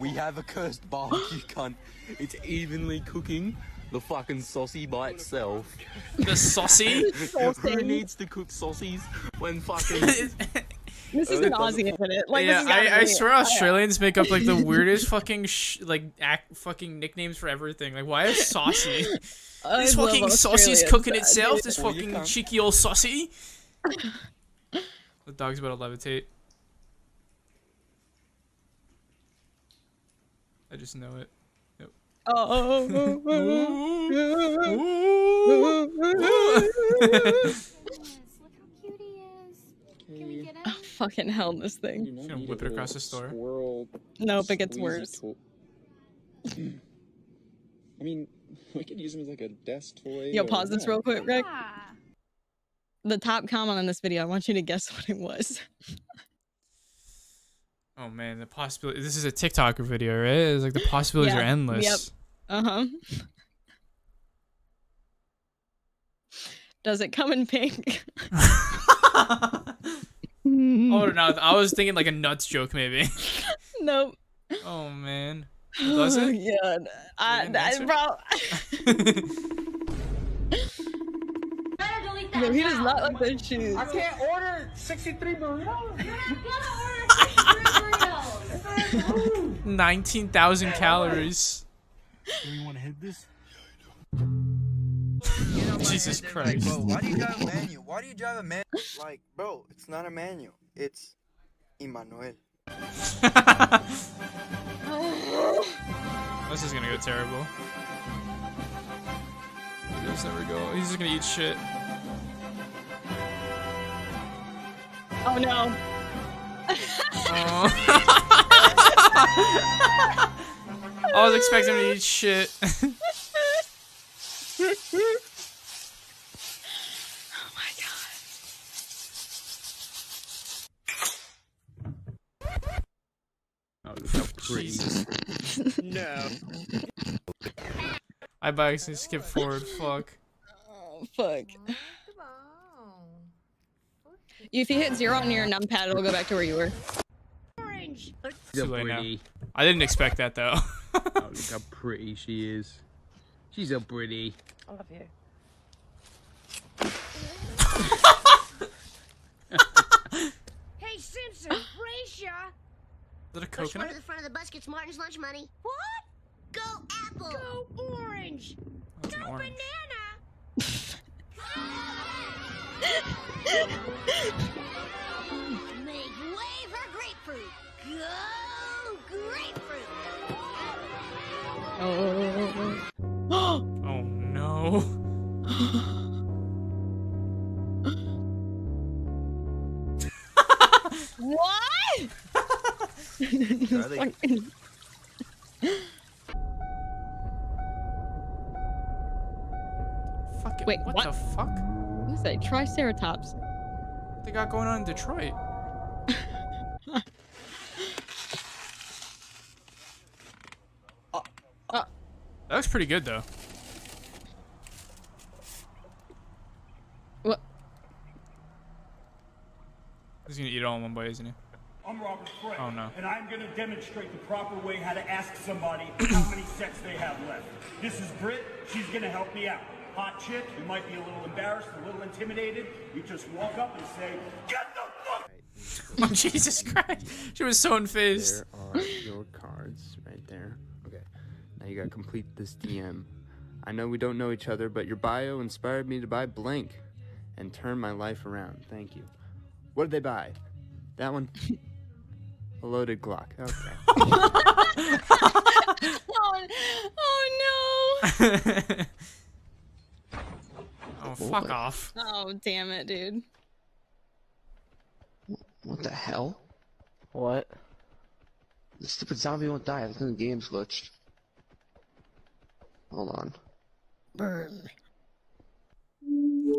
[SPEAKER 69] We have a cursed barbecue cunt. It's evenly cooking the fucking saucy by itself.
[SPEAKER 1] The saucy?
[SPEAKER 69] Who needs to cook saucies when fucking...
[SPEAKER 2] This is an Aussie, isn't it? Like,
[SPEAKER 1] yeah, I, I swear. Australians make up like the weirdest fucking sh- like act fucking nicknames for everything. Like, why is saucy? This fucking saucy's
[SPEAKER 2] Australians.
[SPEAKER 1] cooking itself. This fucking cheeky old saucy. The dog's about to levitate. I just know it. Yep.
[SPEAKER 2] Oh, fucking hell, this thing.
[SPEAKER 1] Just gonna whip it across the store.
[SPEAKER 70] Squirrel.
[SPEAKER 2] Nope, it gets
[SPEAKER 70] squeezy
[SPEAKER 2] worse.
[SPEAKER 70] toy- I mean, we could use him as like a desk toy.
[SPEAKER 2] Yo,
[SPEAKER 70] or-
[SPEAKER 2] pause this
[SPEAKER 70] yeah.
[SPEAKER 2] real quick, Rick. The top comment on this video, I want you to guess what it was.
[SPEAKER 1] Oh man, the possibility. This is a TikToker video, right? It's like the possibilities are endless.
[SPEAKER 2] Yep. Uh huh. Does it come in pink?
[SPEAKER 1] Oh no, I was thinking like a nuts joke maybe.
[SPEAKER 2] nope.
[SPEAKER 1] Oh man. Does
[SPEAKER 2] Oh,
[SPEAKER 1] it?
[SPEAKER 2] God. I, I, bro. No, he does not like those shoes.
[SPEAKER 47] I can't order 63 burritos.
[SPEAKER 1] Nineteen thousand calories.
[SPEAKER 69] Do you want to hit this?
[SPEAKER 1] Jesus Christ.
[SPEAKER 71] Bro, why do you drive a manual? Why do you drive a man? Like, bro, it's not a manual. It's Emmanuel.
[SPEAKER 1] This is gonna go terrible. This never go. He's just gonna eat shit.
[SPEAKER 2] Oh no. Oh.
[SPEAKER 1] I was expecting him to eat shit.
[SPEAKER 2] oh my god.
[SPEAKER 69] Oh, pretty.
[SPEAKER 1] no. I by accident skipped forward. Fuck.
[SPEAKER 2] Oh, fuck. If you hit zero on your numpad, it'll go back to where you were.
[SPEAKER 49] Orange.
[SPEAKER 1] Too late now. I didn't expect that though.
[SPEAKER 69] oh, look how pretty she is. She's so pretty.
[SPEAKER 64] I love you.
[SPEAKER 49] Hey, Simpson, brace ya.
[SPEAKER 1] Is that a
[SPEAKER 49] Push one to the front of the bus gets Martin's lunch money. What? Go apple. Go orange.
[SPEAKER 1] That's
[SPEAKER 49] Go
[SPEAKER 1] orange.
[SPEAKER 49] banana. Make way for grapefruit. Go grapefruit.
[SPEAKER 2] Oh.
[SPEAKER 1] Oh no.
[SPEAKER 2] what?
[SPEAKER 71] Charlie.
[SPEAKER 1] Fuck it.
[SPEAKER 2] Wait,
[SPEAKER 1] what,
[SPEAKER 2] what?
[SPEAKER 1] the fuck?
[SPEAKER 2] What is that? Triceratops.
[SPEAKER 1] What they got going on in Detroit?
[SPEAKER 2] Uh,
[SPEAKER 1] That looks pretty good though.
[SPEAKER 2] What?
[SPEAKER 1] He's gonna eat it all in one bite, isn't he?
[SPEAKER 72] I'm Robert Frey.
[SPEAKER 1] Oh, no.
[SPEAKER 72] And I'm going to demonstrate the proper way how to ask somebody how many sets they have left. This is Britt. She's going to help me out. Hot chick. You might be a little embarrassed, a little intimidated. You just walk up and say, "Get the fuck."
[SPEAKER 1] Oh Jesus Christ! She was so unfazed.
[SPEAKER 73] There are your cards right there. Okay. Now you gotta complete this DM. I know we don't know each other, but your bio inspired me to buy blank and turn my life around. Thank you. What did they buy? That one? A loaded Glock. Okay.
[SPEAKER 2] oh, oh no.
[SPEAKER 1] Oh fuck off!
[SPEAKER 2] Oh damn it, dude.
[SPEAKER 74] What the hell? What? The stupid zombie won't die. I think the game's glitched. Hold on.
[SPEAKER 2] Burn.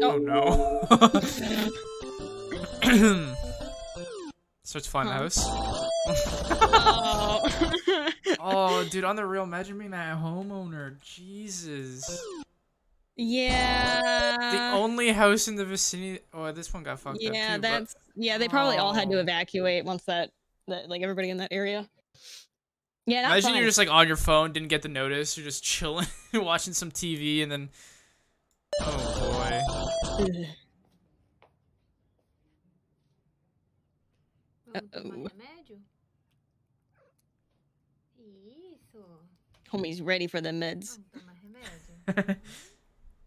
[SPEAKER 1] Oh no. Starts to find the house. oh, oh dude, on the real, imagine being that homeowner. Jesus.
[SPEAKER 2] Yeah.
[SPEAKER 1] The only house in the vicinity. Oh, this one got fucked up
[SPEAKER 2] Yeah,
[SPEAKER 1] too.
[SPEAKER 2] that's yeah. They probably all had to
[SPEAKER 1] Oh.
[SPEAKER 2] evacuate once that that like everybody in that area. Yeah,
[SPEAKER 1] But
[SPEAKER 2] that's
[SPEAKER 1] imagine you're just like on your phone, didn't get the notice. You're just chilling, watching some TV, and then. Oh boy.
[SPEAKER 2] Uh-oh. Homie's ready for the meds.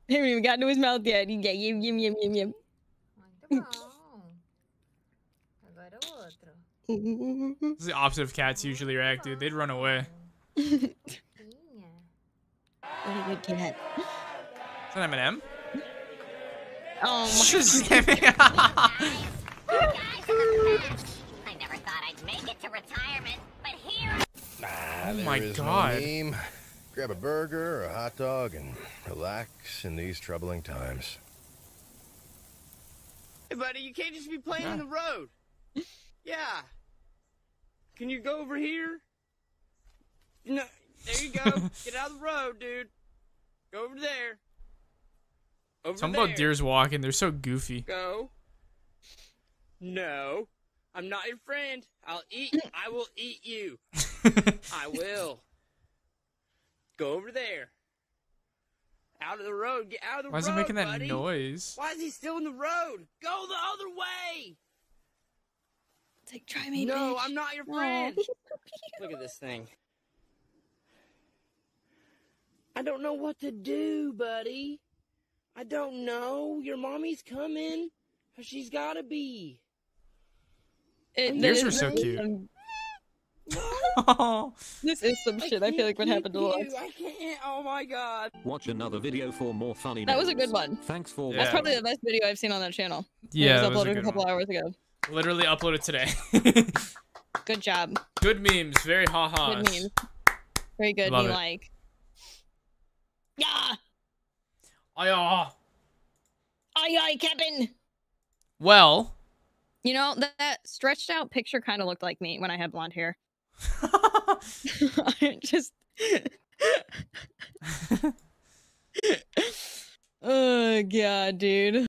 [SPEAKER 2] he haven't even got to his mouth yet. He got yum yum yum yum yum.
[SPEAKER 1] This is the opposite of cats usually react, dude. They'd run away.
[SPEAKER 2] What a good cat.
[SPEAKER 1] Is that Eminem?
[SPEAKER 2] Oh
[SPEAKER 1] Shazam.
[SPEAKER 75] I never thought I'd make it to retirement, but here.
[SPEAKER 76] Ah,
[SPEAKER 1] Oh my
[SPEAKER 76] is
[SPEAKER 1] God.
[SPEAKER 76] No meme. Grab a burger or a hot dog and relax in these troubling times.
[SPEAKER 77] Hey, buddy, you can't just be playing in the road. Yeah. Can you go over here? No, there you go. Get out of the road, dude. Go over there. Over
[SPEAKER 1] Something
[SPEAKER 77] there.
[SPEAKER 1] about deers walking. They're so goofy.
[SPEAKER 77] Go. No, I'm not your friend. I'll eat. I will eat you. I will. Go over there. Out of the road. Get out of the
[SPEAKER 1] Why is he making that
[SPEAKER 77] buddy.
[SPEAKER 1] noise?
[SPEAKER 77] Why is he still in the road? Go the other way.
[SPEAKER 2] It's like try me.
[SPEAKER 77] No,
[SPEAKER 2] bitch.
[SPEAKER 77] I'm not your friend.
[SPEAKER 2] he's
[SPEAKER 77] Look at this thing. I don't know what to do, buddy. I don't know. Your mommy's coming. She's gotta be.
[SPEAKER 2] It,
[SPEAKER 1] Yours are so
[SPEAKER 2] is
[SPEAKER 1] cute.
[SPEAKER 2] Um, some-
[SPEAKER 1] Oh.
[SPEAKER 2] this is some shit. I feel like what happened to us.
[SPEAKER 77] I can't. Oh my god.
[SPEAKER 78] Watch another video for more funny
[SPEAKER 2] That was a good one.
[SPEAKER 78] Thanks for
[SPEAKER 1] Yeah.
[SPEAKER 2] That's probably the best video I've seen on that channel.
[SPEAKER 1] Yeah,
[SPEAKER 2] it
[SPEAKER 1] that
[SPEAKER 2] was
[SPEAKER 1] was a
[SPEAKER 2] uploaded a,
[SPEAKER 1] good
[SPEAKER 2] couple
[SPEAKER 1] one.
[SPEAKER 2] hours ago.
[SPEAKER 1] Literally uploaded today.
[SPEAKER 2] Good job.
[SPEAKER 1] good memes. Very ha ha.
[SPEAKER 2] Good memes. Very good.
[SPEAKER 1] Love
[SPEAKER 2] me
[SPEAKER 1] it.
[SPEAKER 2] like. Yeah.
[SPEAKER 1] Oh, yeah.
[SPEAKER 2] Aye aye, Captain.
[SPEAKER 1] Well,
[SPEAKER 2] You know that, that stretched out picture kind of looked like me when I had blonde hair. I just. oh god, dude.